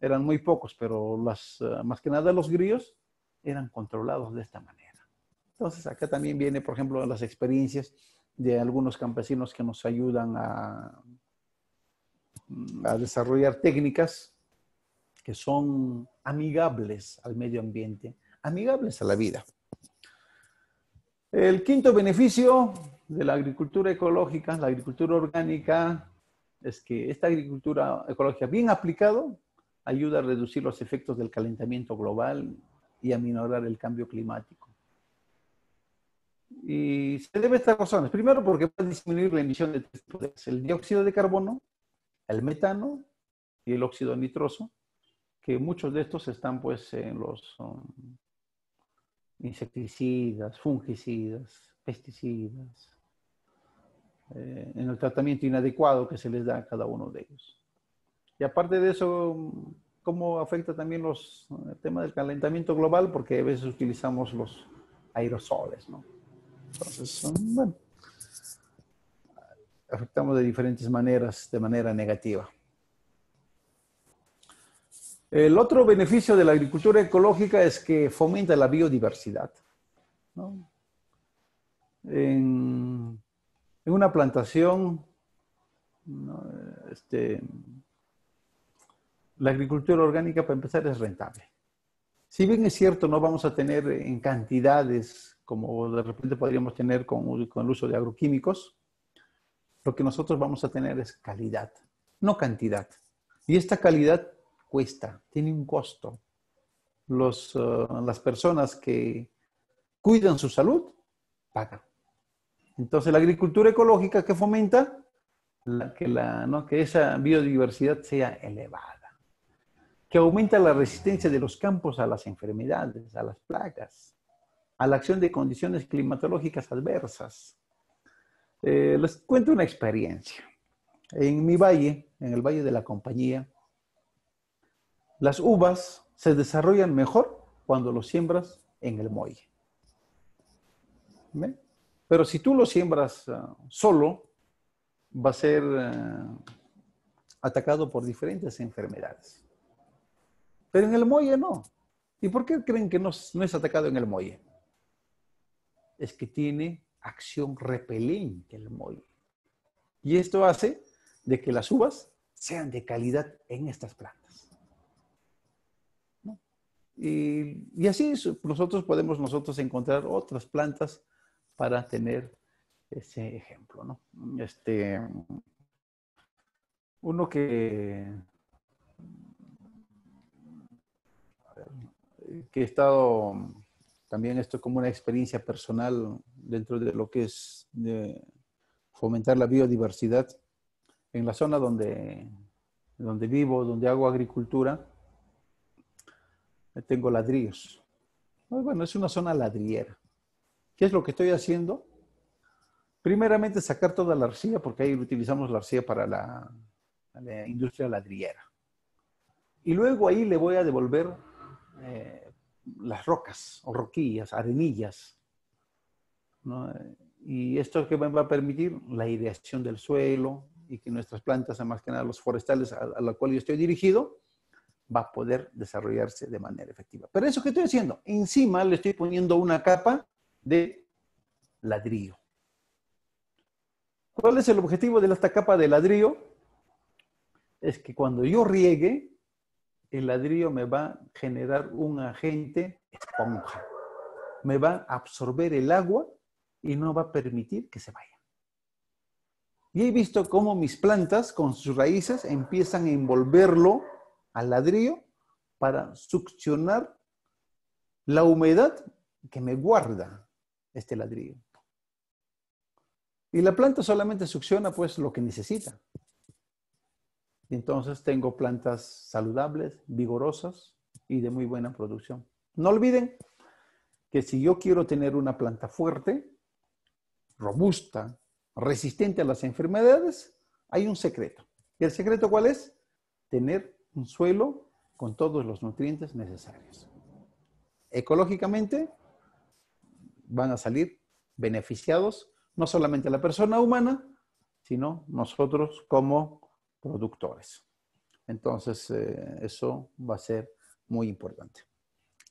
eran muy pocos, pero las, eh, más que nada los grillos eran controlados de esta manera. Entonces, acá también viene, por ejemplo, las experiencias de algunos campesinos que nos ayudan a, a desarrollar técnicas que son amigables al medio ambiente, amigables a la vida. El quinto beneficio de la agricultura ecológica, la agricultura orgánica, es que esta agricultura ecológica bien aplicado ayuda a reducir los efectos del calentamiento global y a minorar el cambio climático. Y se debe a estas razones. Primero, porque puede disminuir la emisión de dióxido de carbono, el metano y el óxido nitroso, que muchos de estos están pues en los um, insecticidas, fungicidas, pesticidas, eh, en el tratamiento inadecuado que se les da a cada uno de ellos. Y aparte de eso, ¿cómo afecta también los, el tema del calentamiento global? Porque a veces utilizamos los aerosoles, ¿no? Entonces, bueno, afectamos de diferentes maneras, de manera negativa. El otro beneficio de la agricultura ecológica es que fomenta la biodiversidad. En, una plantación, este, la agricultura orgánica, para empezar, es rentable. Si bien es cierto, no vamos a tener en cantidades como de repente podríamos tener con, con el uso de agroquímicos, lo que nosotros vamos a tener es calidad, no cantidad. Y esta calidad cuesta, tiene un costo. Los, eh, las personas que cuidan su salud pagan. Entonces la agricultura ecológica que fomenta que, la, ¿no? que esa biodiversidad sea elevada, que aumenta la resistencia de los campos a las enfermedades, a las plagas, a la acción de condiciones climatológicas adversas. Eh, les cuento una experiencia. En mi valle, en el Valle de la Compañía, las uvas se desarrollan mejor cuando lo siembras en el muelle. Pero si tú lo siembras ah, solo, va a ser ah, atacado por diferentes enfermedades. Pero en el muelle no. ¿Y por qué creen que no, es atacado en el muelle? Es que tiene acción repelente el muelle. Y esto hace de que las uvas sean de calidad en estas plantas. Y, así nosotros podemos nosotros encontrar otras plantas para tener ese ejemplo, ¿no? Este, uno que, que he estado también esto como una experiencia personal dentro de lo que es fomentar la biodiversidad en la zona donde, donde vivo, donde hago agricultura tengo ladrillos. Bueno, es una zona ladrillera. ¿Qué es lo que estoy haciendo? Primeramente sacar toda la arcilla, porque ahí utilizamos la arcilla para la, industria ladrillera. Y luego ahí le voy a devolver eh, las rocas o roquillas, arenillas. Y esto que me va a permitir la ideación del suelo y que nuestras plantas, además que nada los forestales a, a la cual yo estoy dirigido, va a poder desarrollarse de manera efectiva. Pero eso que estoy haciendo, encima le estoy poniendo una capa de ladrillo. ¿Cuál es el objetivo de esta capa de ladrillo? Es que cuando yo riegue, el ladrillo me va a generar un agente esponja. Me va a absorber el agua y no va a permitir que se vaya. Y he visto cómo mis plantas con sus raíces empiezan a envolverlo al ladrillo para succionar la humedad que me guarda este ladrillo. Y la planta solamente succiona pues lo que necesita. Entonces tengo plantas saludables, vigorosas y de muy buena producción. No olviden que si yo quiero tener una planta fuerte, robusta, resistente a las enfermedades, hay un secreto. ¿Y el secreto cuál es? Tener un suelo con todos los nutrientes necesarios. Ecológicamente van a salir beneficiados no solamente la persona humana, sino nosotros como productores. Entonces, eh, eso va a ser muy importante.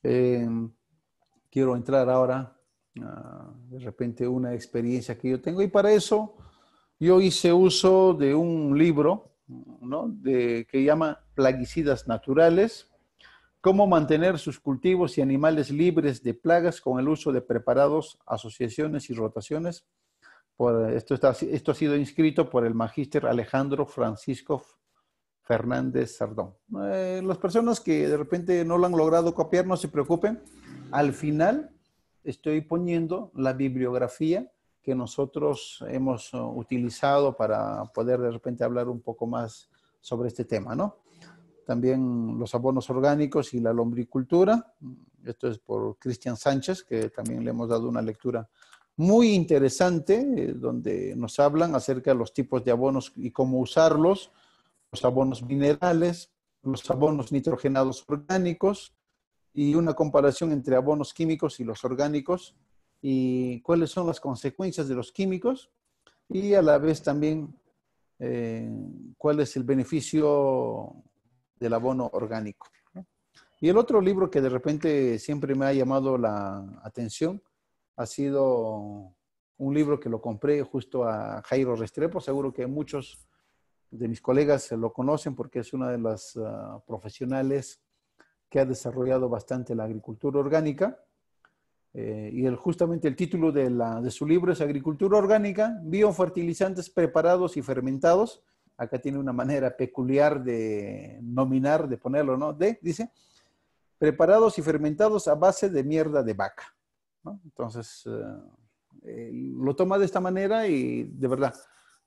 Em, quiero entrar ahora, ah, de repente, una experiencia que yo tengo y para eso yo hice uso de un libro de, que llama Plaguicidas Naturales, cómo mantener sus cultivos y animales libres de plagas con el uso de preparados, asociaciones y rotaciones. Por, esto, está, esto ha sido inscrito por el magíster Alejandro Francisco Fernández Sardón. Eh, las personas que de repente no lo han logrado copiar, no se preocupen. Al final estoy poniendo la bibliografía que nosotros hemos uh, utilizado para poder de repente hablar un poco más sobre este tema, ¿no? También los abonos orgánicos y la lombricultura. Esto es por Cristian Sánchez, que también le hemos dado una lectura muy interesante, eh, donde nos hablan acerca de los tipos de abonos y cómo usarlos, los abonos minerales, los abonos nitrogenados orgánicos y una comparación entre abonos químicos y los orgánicos y cuáles son las consecuencias de los químicos y a la vez también eh, cuál es el beneficio del abono orgánico. Y el otro libro que de repente siempre me ha llamado la atención ha sido un libro que lo compré justo a Jairo Restrepo. Seguro que muchos de mis colegas lo conocen porque es una de las ah, profesionales que ha desarrollado bastante la agricultura orgánica Eh, y el, justamente el título de, la, de su libro es Agricultura Orgánica, Biofertilizantes Preparados y Fermentados. Acá tiene una manera peculiar de nominar, de ponerlo, ¿no? De, dice, preparados y fermentados a base de mierda de vaca. Entonces, eh, lo toma de esta manera y de verdad,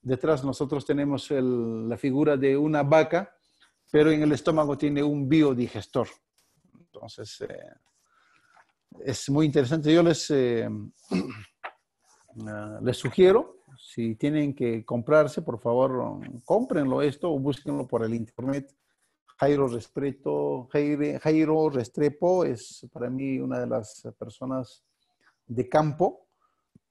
detrás nosotros tenemos la figura de una vaca, pero en el estómago tiene un biodigestor. Entonces, eh, es muy interesante. Yo les, eh, (clears throat) les sugiero, si tienen que comprarse, por favor, cómprenlo esto o búsquenlo por el internet. Jairo Restrepo, Jairo Restrepo es para mí una de las personas de campo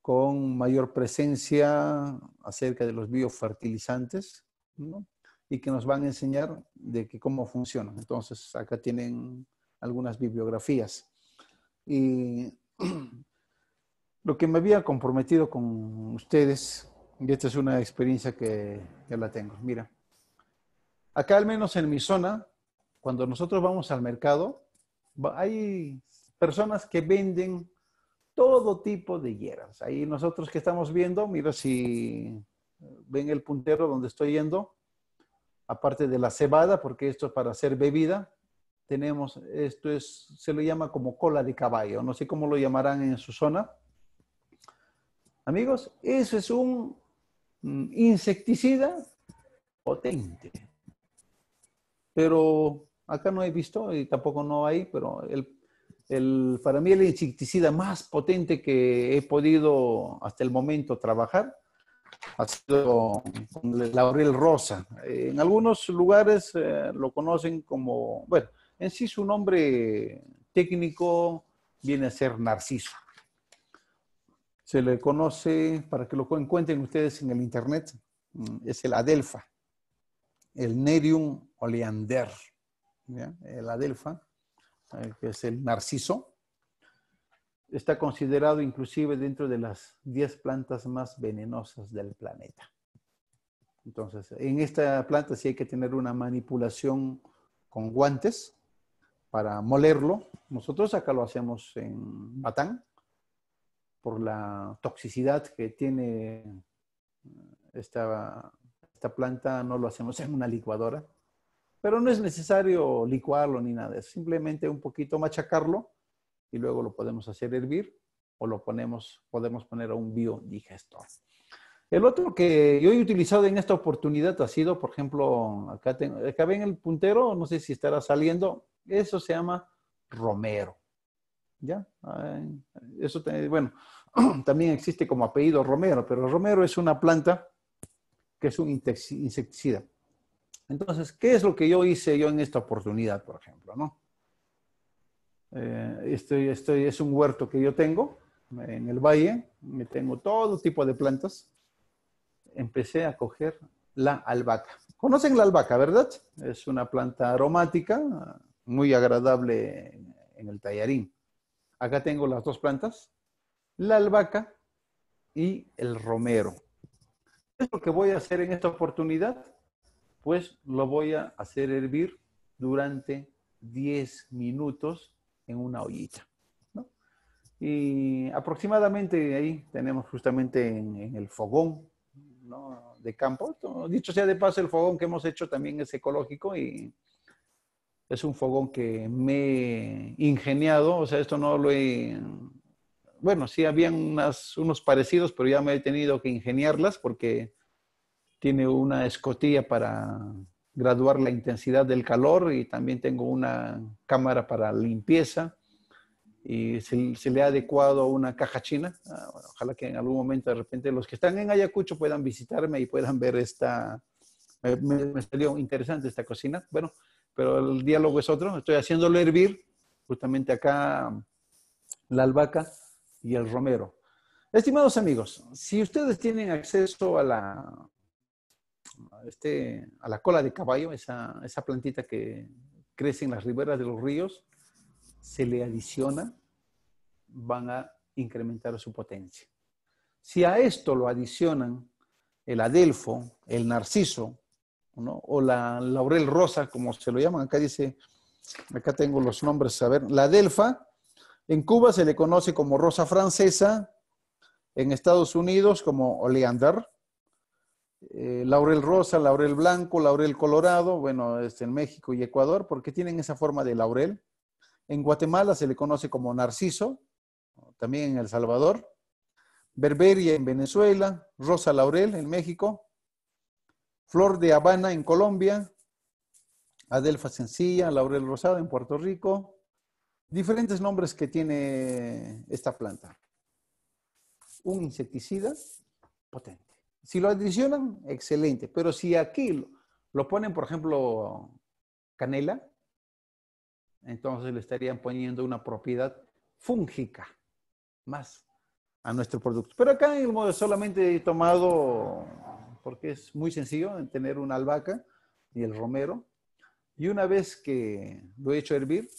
con mayor presencia acerca de los biofertilizantes y que nos van a enseñar de que cómo funcionan. Entonces, acá tienen algunas bibliografías. Y (clears throat) lo que me había comprometido con ustedes, y esta es una experiencia que ya la tengo. Mira, acá al menos en mi zona, cuando nosotros vamos al mercado, hay personas que venden todo tipo de hierbas. Ahí nosotros que estamos viendo, mira si ven el puntero donde estoy yendo, aparte de la cebada, porque esto es para hacer bebida, tenemos, esto es, se lo llama como cola de caballo, no sé cómo lo llamarán en su zona. Amigos, eso es un mm, insecticida potente. Pero acá no he visto y tampoco no hay, pero el, el, para mí el insecticida más potente que he podido hasta el momento trabajar ha sido con el laurel rosa. En algunos lugares eh, lo conocen como, bueno, en sí su nombre técnico viene a ser narciso. Se le conoce, para que lo encuentren ustedes en el internet, mm, es el adelfa, el nerium oleander, el adelfa, eh, que es el narciso, está considerado inclusive dentro de las 10 plantas más venenosas del planeta. Entonces, en esta planta sí hay que tener una manipulación con guantes para molerlo. Nosotros acá lo hacemos en batán por la toxicidad que tiene esta, esta planta, no lo hacemos en una licuadora. Pero no es necesario licuarlo ni nada, es simplemente un poquito machacarlo y luego lo podemos hacer hervir o lo ponemos, podemos poner a un biodigestor. El otro que yo he utilizado en esta oportunidad ha sido, por ejemplo, acá, tengo, acá ven el puntero, no sé si estará saliendo, eso se llama romero. ¿Ya? Eso, bueno, (clears throat) también existe como apellido romero, pero romero es una planta que es un insecticida. Entonces, ¿qué es lo que yo hice yo en esta oportunidad, por ejemplo? ¿no? Eh, es un huerto que yo tengo en el valle, me tengo todo tipo de plantas. Empecé a coger la albahaca. Conocen la albahaca, ¿verdad? Es una planta aromática, muy agradable en el tallarín. Acá tengo las dos plantas, la albahaca y el romero. ¿Qué es lo que voy a hacer en esta oportunidad? Pues lo voy a hacer hervir durante 10 minutos en una ollita. Y aproximadamente ahí tenemos justamente en, el fogón de campo. Dicho sea de paso, el fogón que hemos hecho también es ecológico y es un fogón que me he ingeniado, o sea, esto no lo he... Bueno, sí habían unos parecidos, pero ya me he tenido que ingeniarlas porque tiene una escotilla para graduar la intensidad del calor y también tengo una cámara para limpieza y se, le ha adecuado una caja china. Ah, ojalá que en algún momento de repente los que están en Ayacucho puedan visitarme y puedan ver esta... Me, me salió interesante esta cocina. Bueno, pero el diálogo es otro. Estoy haciéndolo hervir, justamente acá la albahaca y el romero. Estimados amigos, si ustedes tienen acceso a la, este, a la cola de caballo, esa, esa plantita que crece en las riberas de los ríos, se le adiciona, van a incrementar su potencia. Si a esto lo adicionan el adelfo, el narciso, o la laurel rosa, como se lo llaman, acá dice, acá tengo los nombres, a ver, la delfa, En Cuba se le conoce como rosa francesa, en Estados Unidos como oleander, eh, laurel rosa, laurel blanco, laurel colorado, bueno, es en México y Ecuador, porque tienen esa forma de laurel. En Guatemala se le conoce como narciso, también en El Salvador. Berberia en Venezuela, rosa laurel en México, flor de Habana en Colombia, adelfa sencilla, laurel rosada en Puerto Rico. Diferentes nombres que tiene esta planta. Un insecticida potente. Si lo adicionan, excelente. Pero si aquí lo, ponen, por ejemplo, canela, entonces le estarían poniendo una propiedad fúngica más a nuestro producto. Pero acá modo solamente he tomado, porque es muy sencillo, tener una albahaca y el romero. Y una vez que lo he hecho hervir,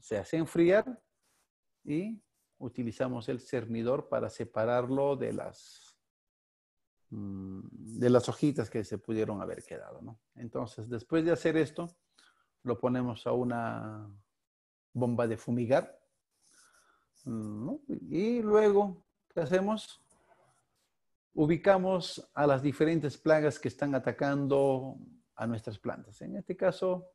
se hace enfriar y utilizamos el cernidor para separarlo de las Mm, de las hojitas que se pudieron haber quedado. ¿no? Entonces, después de hacer esto, lo ponemos a una bomba de fumigar. Mm, y luego, ¿qué hacemos? Ubicamos a las diferentes plagas que están atacando a nuestras plantas. En este caso,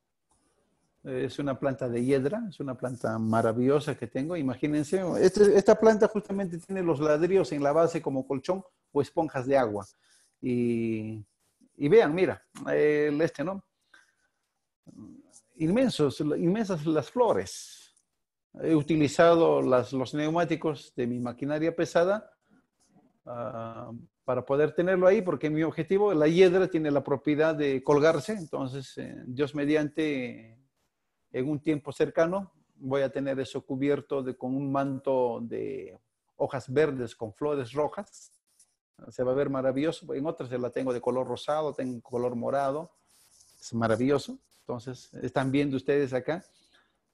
es una planta de hiedra, es una planta maravillosa que tengo. Imagínense, este, esta planta justamente tiene los ladrillos en la base como colchón o esponjas de agua. Y, vean, mira, el este, ¿no? Inmensos, inmensas las flores. He utilizado los neumáticos de mi maquinaria pesada ah, para poder tenerlo ahí, porque mi objetivo, la hiedra tiene la propiedad de colgarse, entonces eh, Dios mediante, en un tiempo cercano, voy a tener eso cubierto con un manto de hojas verdes con flores rojas se va a ver maravilloso. En otras la tengo de color rosado, tengo color morado. Es maravilloso. Entonces, están viendo ustedes acá.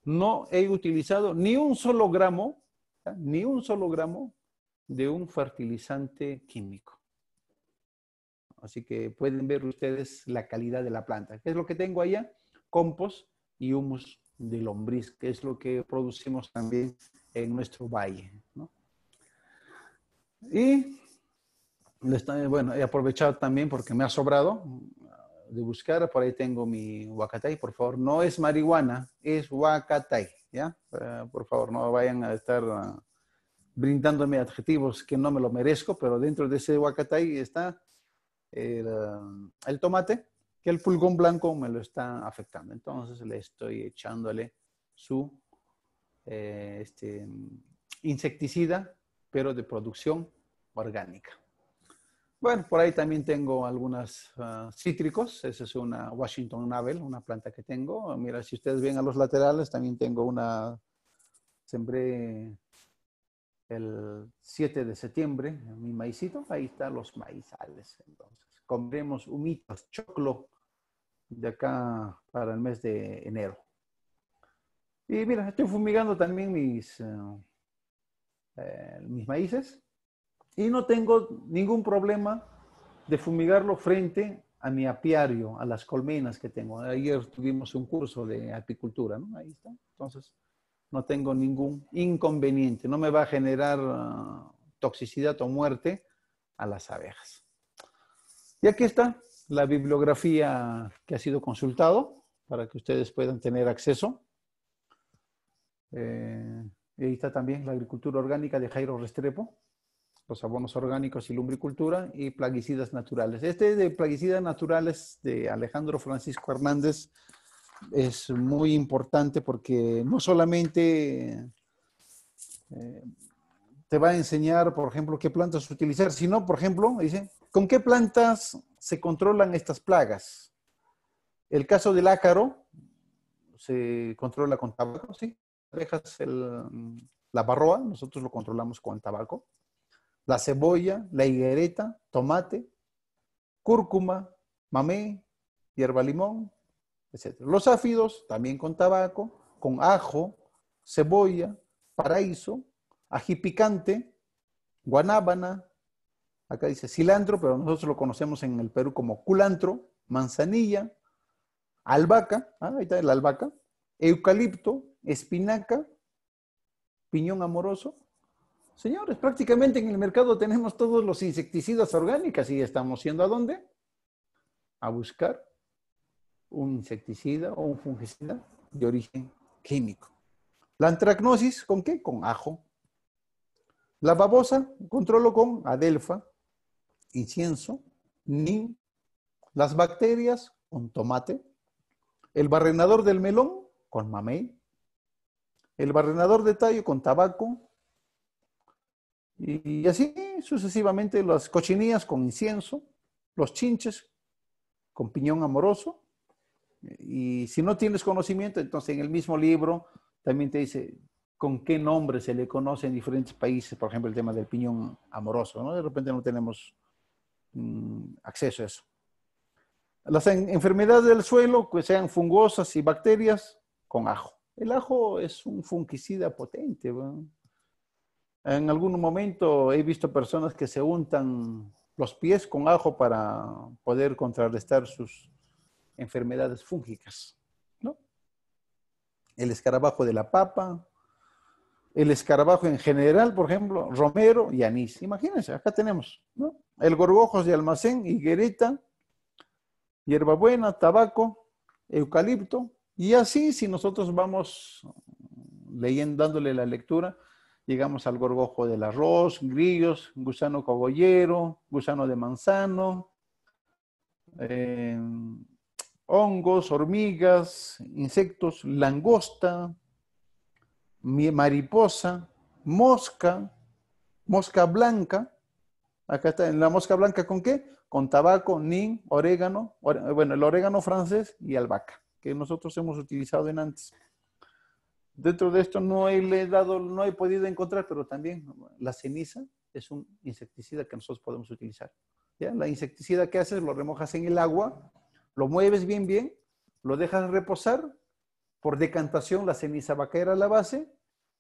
No he utilizado ni un solo gramo, ni un solo gramo de un fertilizante químico. Así que pueden ver ustedes la calidad de la planta. ¿Qué es lo que tengo allá? Compost y humus de lombriz, que es lo que producimos también en nuestro valle. Y bueno, he aprovechado también porque me ha sobrado de buscar. Por ahí tengo mi huacatay. Por favor, no es marihuana, es huacatay. ¿Ya? Eh, por favor, no vayan a estar uh, brindándome adjetivos que no me lo merezco, pero dentro de ese huacatay está el, uh, el tomate, que el pulgón blanco me lo está afectando. Entonces le estoy echándole su eh, este, insecticida, pero de producción orgánica. Bueno, por ahí también tengo algunos ah, cítricos. Esa es una Washington Navel, una planta que tengo. Mira, si ustedes ven a los laterales, también tengo una, sembré el 7 de septiembre, mi maicito. Ahí están los maizales. Entonces, compremos humitos, choclo de acá para el mes de enero. Y mira, estoy fumigando también mis, ah, eh, mis maíces y no tengo ningún problema de fumigarlo frente a mi apiario, a las colmenas que tengo. Ayer tuvimos un curso de apicultura, ¿no? Ahí está. Entonces, no tengo ningún inconveniente, no me va a generar ah, toxicidad o muerte a las abejas. Y aquí está la bibliografía que ha sido consultado para que ustedes puedan tener acceso. Eh, y ahí está también la agricultura orgánica de Jairo Restrepo los abonos orgánicos y lumbricultura y plaguicidas naturales. Este de plaguicidas naturales de Alejandro Francisco Hernández es muy importante porque no solamente eh, te va a enseñar, por ejemplo, qué plantas utilizar, sino, por ejemplo, dice, ¿con qué plantas se controlan estas plagas? El caso del ácaro se controla con tabaco, ¿sí? Dejas la barroa, nosotros lo controlamos con el tabaco la cebolla, la higuereta, tomate, cúrcuma, mamé, hierba limón, etc. Los áfidos, también con tabaco, con ajo, cebolla, paraíso, ají picante, guanábana, acá dice cilantro, pero nosotros lo conocemos en el Perú como culantro, manzanilla, albahaca, ah, ahí está la albahaca, eucalipto, espinaca, piñón amoroso. Señores, prácticamente en el mercado tenemos todos los insecticidas orgánicas y estamos yendo a dónde? A buscar un insecticida o un fungicida de origen químico. La antracnosis, ¿con qué? Con ajo. La babosa, controlo con adelfa, incienso, nin. Las bacterias, con tomate. El barrenador del melón, con mamey. El barrenador de tallo, con tabaco. Y así sucesivamente las cochinillas con incienso, los chinches con piñón amoroso. Y si no tienes conocimiento, entonces en el mismo libro también te dice con qué nombre se le conoce en diferentes países, por ejemplo, el tema del piñón amoroso, ¿no? De repente no tenemos acceso a eso. Las enfermedades del suelo, que sean fungosas y bacterias, con ajo. El ajo es un fungicida potente. En algún momento he visto personas que se untan los pies con ajo para poder contrarrestar sus enfermedades fúngicas. El escarabajo de la papa, el escarabajo en general, por ejemplo, romero y anís. Imagínense, acá tenemos el gorgojos de almacén, higuerita, hierbabuena, tabaco, eucalipto. Y así, si nosotros vamos leyendo, dándole la lectura, Llegamos al gorgojo del arroz, grillos, gusano cogollero, gusano de manzano, eh, hongos, hormigas, insectos, langosta, mariposa, mosca, mosca blanca. Acá está, en la mosca blanca con qué? Con tabaco, nin, orégano, bueno, el orégano francés y albahaca, que nosotros hemos utilizado en antes. Dentro de esto no he, le dado, no he podido encontrar, pero también la ceniza es un insecticida que nosotros podemos utilizar. ¿ya? La insecticida que haces, lo remojas en el agua, lo mueves bien, bien, lo dejas reposar, por decantación la ceniza va a caer a la base,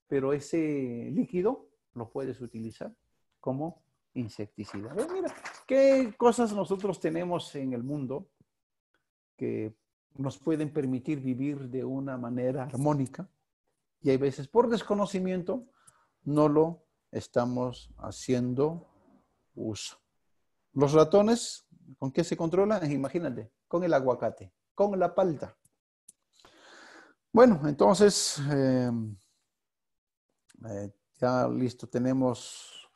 pero ese líquido lo puedes utilizar como insecticida. Mira, qué cosas nosotros tenemos en el mundo que nos pueden permitir vivir de una manera armónica y hay veces por desconocimiento no lo estamos haciendo uso. Los ratones, ¿con qué se controlan? Imagínate, con el aguacate, con la palta. Bueno, entonces, eh, eh, ya listo, tenemos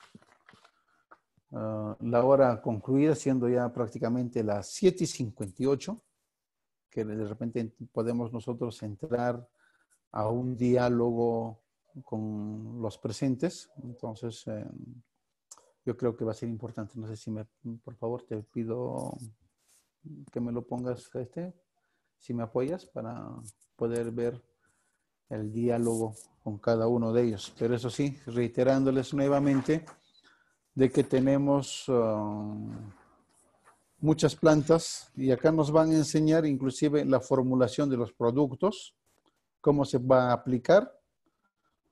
ah, la hora concluida, siendo ya prácticamente las 7 y 58, que de repente podemos nosotros entrar a un diálogo con los presentes. Entonces, eh, yo creo que va a ser importante. No sé si me, por favor, te pido que me lo pongas, este, si me apoyas, para poder ver el diálogo con cada uno de ellos. Pero eso sí, reiterándoles nuevamente de que tenemos um, muchas plantas y acá nos van a enseñar inclusive la formulación de los productos cómo se va a aplicar,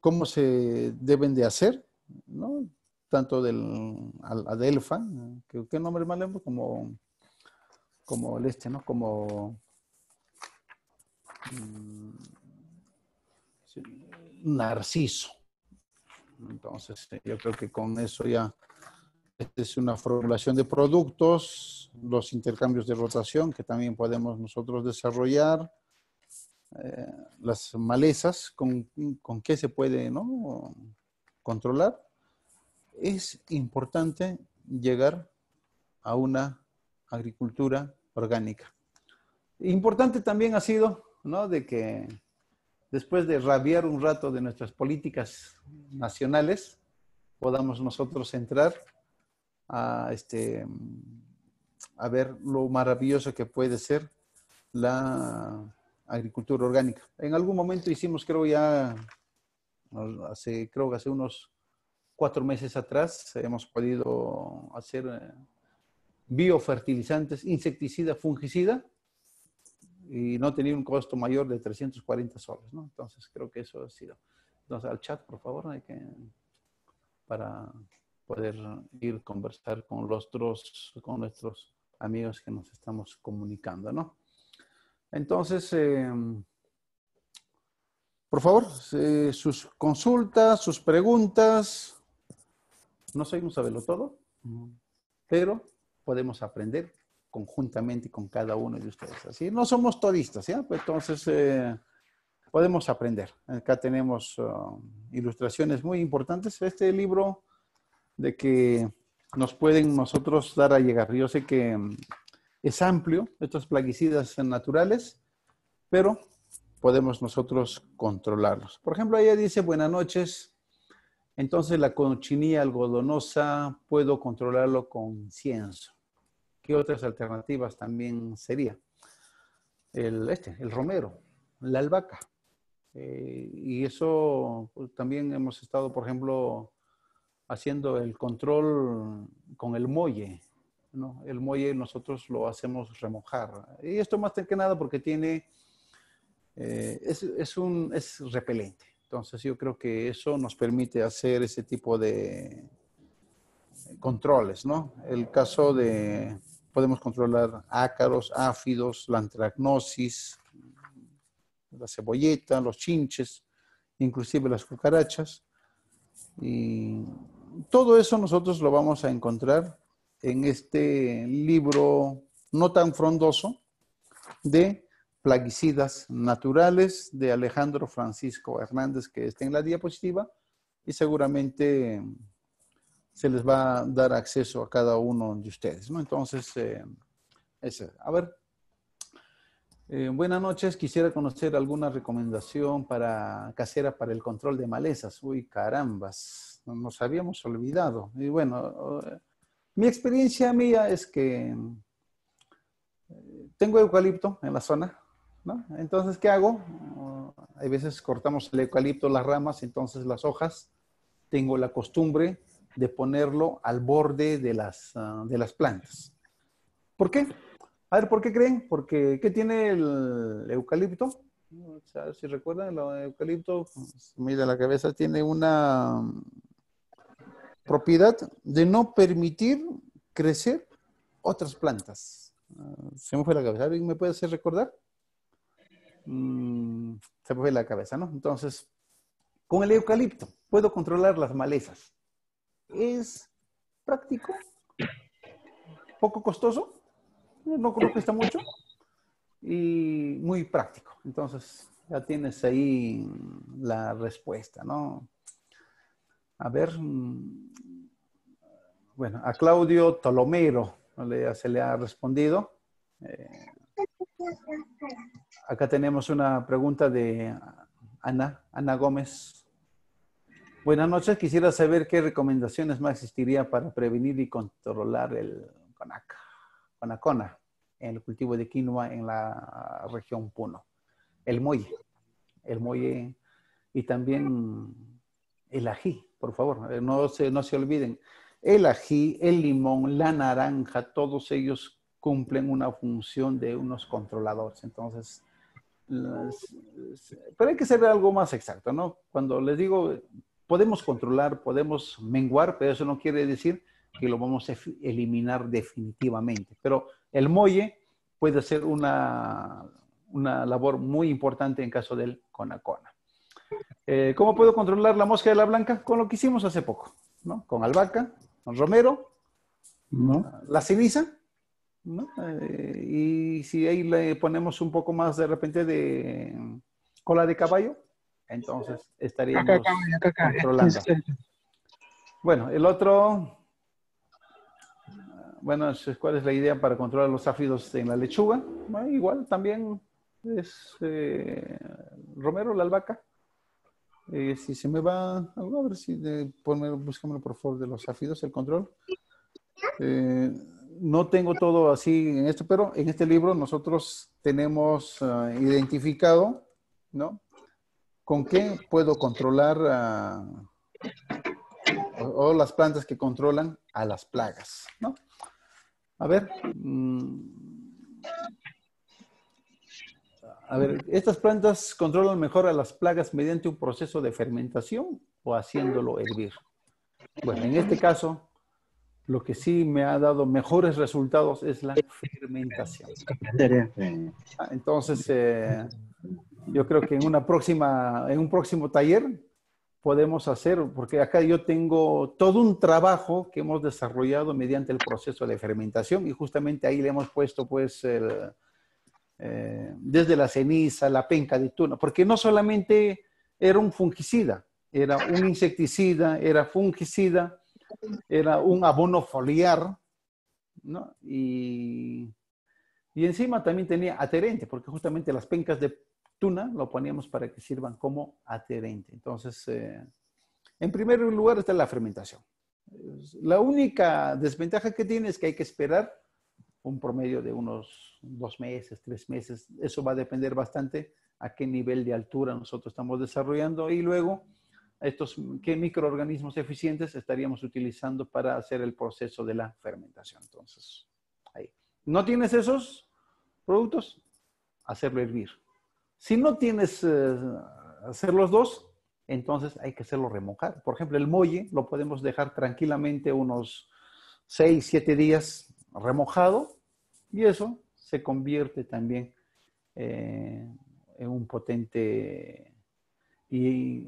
cómo se deben de hacer, ¿no? Tanto del Adelfa, que, ¿qué nombre más? Como, como el este, ¿no? Como mm, Narciso. Entonces, yo creo que con eso ya es una formulación de productos, los intercambios de rotación que también podemos nosotros desarrollar, eh, las malezas, con, con qué se puede ¿no? controlar, es importante llegar a una agricultura orgánica. Importante también ha sido ¿no? de que después de rabiar un rato de nuestras políticas nacionales, podamos nosotros entrar a, este, a ver lo maravilloso que puede ser la agricultura orgánica. En algún momento hicimos, creo ya, hace, creo que hace unos cuatro meses atrás, hemos podido hacer eh, biofertilizantes, insecticida, fungicida, y no tenía un costo mayor de 340 soles, ¿no? Entonces creo que eso ha sido. Entonces al chat, por favor, hay que, para poder ir conversar con los otros, con nuestros amigos que nos estamos comunicando, ¿no? Entonces, em, Por favor, sus consultas, sus preguntas. No soy un sabelo todo, pero podemos aprender conjuntamente con cada uno de ustedes. Así, no somos todistas, ¿ya? Pues entonces, eh, podemos aprender. Acá tenemos uh, ilustraciones muy importantes. Este libro de que nos pueden nosotros dar a llegar. Yo sé que mm, es amplio, estos plaguicidas naturales, pero podemos nosotros controlarlos. Por ejemplo, ella dice, buenas noches, entonces la cochinilla algodonosa puedo controlarlo con incienso. ¿Qué otras alternativas también sería? El, este, el romero, la albahaca. Eh, y eso pues, también hemos estado, por ejemplo, haciendo el control con el muelle. ¿no? El muelle nosotros lo hacemos remojar. Y esto más que nada porque tiene, eh, es, es, un, es repelente. Entonces yo creo que eso nos permite hacer ese tipo de controles, ¿no? El caso de, podemos controlar ácaros, áfidos, la antragnosis, la cebolleta, los chinches, inclusive las cucarachas. Y todo eso nosotros lo vamos a encontrar en este libro no tan frondoso de plaguicidas naturales de Alejandro Francisco Hernández, que está en la diapositiva, y seguramente se les va a dar acceso a cada uno de ustedes. ¿no? Entonces, eh, ese. a ver, eh, buenas noches, quisiera conocer alguna recomendación para casera para el control de malezas. Uy, carambas nos habíamos olvidado. Y bueno, mi experiencia mía es que eh, tengo eucalipto en la zona, ¿no? Entonces, ¿qué hago? hay veces cortamos el eucalipto, las ramas, entonces las hojas, tengo la costumbre de ponerlo al borde de las, ah, de las plantas. ¿Por qué? A ver, ¿por qué creen? Porque, ¿qué tiene el eucalipto? si recuerdan, el eucalipto, pues, mira la cabeza, tiene una propiedad de no permitir crecer otras plantas. Ah, se me fue la cabeza. ¿Alguien me puede hacer recordar? Mm, se me fue la cabeza, ¿no? Entonces, con el eucalipto puedo controlar las malezas. Es práctico, poco costoso, no creo que está mucho, y muy práctico. Entonces, ya tienes ahí la respuesta, ¿no? A ver, mm, bueno, a Claudio Tolomero se le ha respondido. Eh, acá tenemos una pregunta de Ana, Ana Gómez. Buenas noches, quisiera saber qué recomendaciones más existiría para prevenir y controlar el conacona en el cultivo de quinoa en la región Puno. El muelle, el muelle y también el ají por favor, eh, no se, no se olviden. El ají, el limón, la naranja, todos ellos cumplen una función de unos controladores. Entonces, pero hay que ser algo más exacto, ¿no? Cuando les digo, podemos controlar, podemos menguar, pero eso no quiere decir que lo vamos a eliminar definitivamente. Pero el muelle puede ser una, una labor muy importante en caso del conacona. Eh, ¿Cómo puedo controlar la mosca de la blanca? Con lo que hicimos hace poco, ¿no? Con albahaca, con romero, la ceniza, ¿no? Eh, y si ahí le ponemos un poco más de repente de cola de caballo, entonces estaríamos controlando. (laughs) Bueno, el otro, bueno, ¿cuál es la idea para controlar los áfidos en la lechuga? igual también es eh, romero, la albahaca. Eh, si se me va, a ver si de, búscamelo por favor de los áfidos, el control. Eh, no tengo todo así en esto, pero en este libro nosotros tenemos ah, identificado, ¿no? Con qué puedo controlar ah, o, las plantas que controlan a las plagas, ¿no? A ver, mm, a ver, ¿estas plantas controlan mejor a las plagas mediante un proceso de fermentación o haciéndolo hervir? Bueno, en este caso, lo que sí me ha dado mejores resultados es la fermentación. Ah, entonces, eh, yo creo que en una próxima, en un próximo taller podemos hacer, porque acá yo tengo todo un trabajo que hemos desarrollado mediante el proceso de fermentación y justamente ahí le hemos puesto pues eh, desde la ceniza, la penca de tuna, porque no solamente era un fungicida, era un insecticida, era fungicida, era un abono foliar, ¿no? Y, y encima también tenía adherente, porque justamente las pencas de tuna lo poníamos para que sirvan como adherente. Entonces, eh, en primer lugar está la fermentación. La única desventaja que tiene es que hay que esperar un promedio de unos dos meses, tres meses. Eso va a depender bastante a qué nivel de altura nosotros estamos desarrollando y luego estos qué microorganismos eficientes estaríamos utilizando para hacer el proceso de la fermentación. Entonces, ahí. ¿No tienes esos productos? Hacerlo hervir. Si no tienes eh, hacer los dos, entonces hay que hacerlo remojar. Por ejemplo, el molle lo podemos dejar tranquilamente unos 6, 7 días remojado y eso se convierte también eh, en un potente y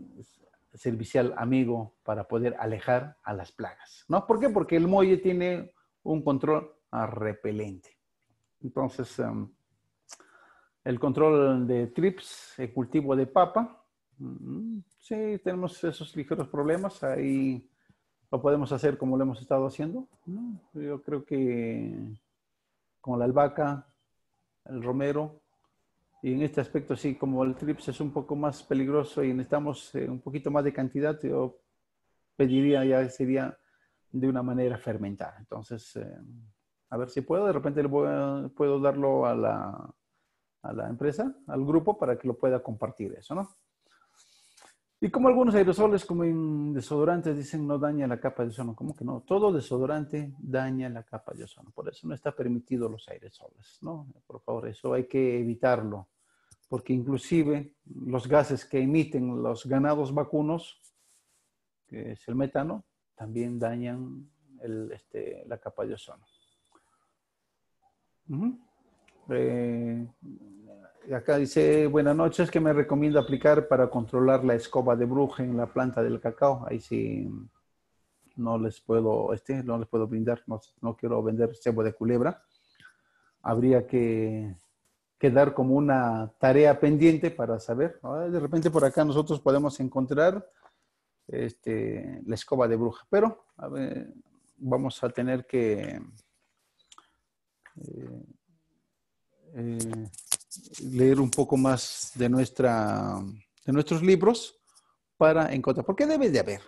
servicial amigo para poder alejar a las plagas. ¿no? ¿Por qué? Porque el molle tiene un control repelente. Entonces, em, el control de trips, el cultivo de papa. Mm, sí, tenemos esos ligeros problemas. Ahí lo podemos hacer como lo hemos estado haciendo. Yo creo que con la albahaca, el romero, y en este aspecto sí, como el trips es un poco más peligroso y necesitamos eh, un poquito más de cantidad, yo pediría ya sería de una manera fermentada. Entonces, eh, a ver si puedo, de repente puedo darlo a la, a la empresa, al grupo, para que lo pueda compartir eso, ¿no? Y como algunos aerosoles, como en desodorantes, dicen no daña la capa de ozono. ¿Cómo que no? Todo desodorante daña la capa de ozono. Por eso no está permitido los aerosoles, ¿no? Por favor, eso hay que evitarlo. Porque inclusive los gases que emiten los ganados vacunos, que es el metano, también dañan este, la capa de ozono. Eh, acá dice, buenas noches, ¿qué me recomienda aplicar para controlar la escoba de bruja en la planta del cacao? Ahí sí no les puedo, este, no les puedo brindar, no, quiero vender cebo de culebra. Habría que, quedar como una tarea pendiente para saber. De repente por acá nosotros podemos encontrar este, la escoba de bruja, pero vamos a tener que... Eh, eh, leer un poco más de, nuestra, de nuestros libros para encontrar, porque debe de haber.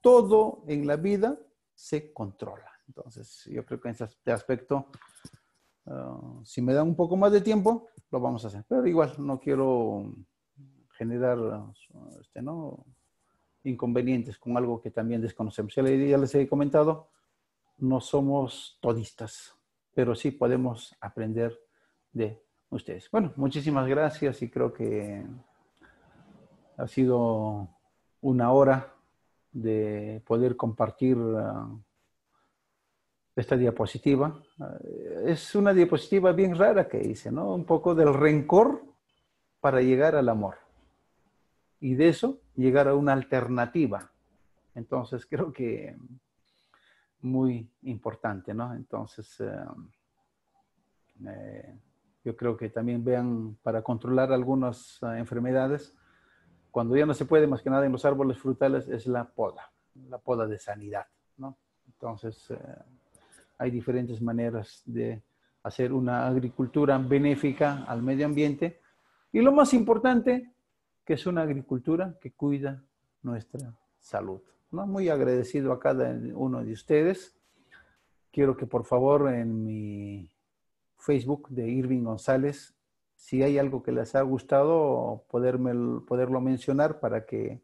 Todo en la vida se controla. Entonces, yo creo que en este aspecto, uh, si me da un poco más de tiempo, lo vamos a hacer. Pero igual, no quiero generar este, ¿no? inconvenientes con algo que también desconocemos. Ya les he comentado, no somos todistas, pero sí podemos aprender de ustedes. Bueno, muchísimas gracias y creo que ha sido una hora de poder compartir uh, esta diapositiva. Uh, es una diapositiva bien rara que hice, ¿no? Un poco del rencor para llegar al amor. Y de eso llegar a una alternativa. Entonces creo que muy importante, ¿no? Entonces, um, eh, yo creo que también vean para controlar algunas ah, enfermedades, cuando ya no se puede más que nada en los árboles frutales, es la poda, la poda de sanidad, ¿no? Entonces, eh, hay diferentes maneras de hacer una agricultura benéfica al medio ambiente y lo más importante, que es una agricultura que cuida nuestra salud. ¿no? Muy agradecido a cada uno de ustedes. Quiero que por favor en mi Facebook de Irving González. Si hay algo que les ha gustado, poderme, poderlo mencionar para que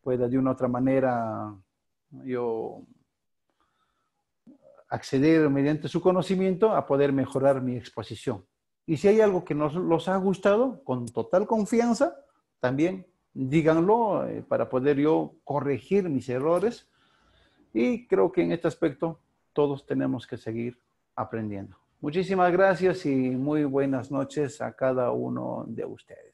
pueda de una otra manera yo acceder mediante su conocimiento a poder mejorar mi exposición. Y si hay algo que nos los ha gustado, con total confianza, también díganlo eh, para poder yo corregir mis errores. Y creo que en este aspecto todos tenemos que seguir aprendiendo. Muchísimas gracias y muy buenas noches a cada uno de ustedes.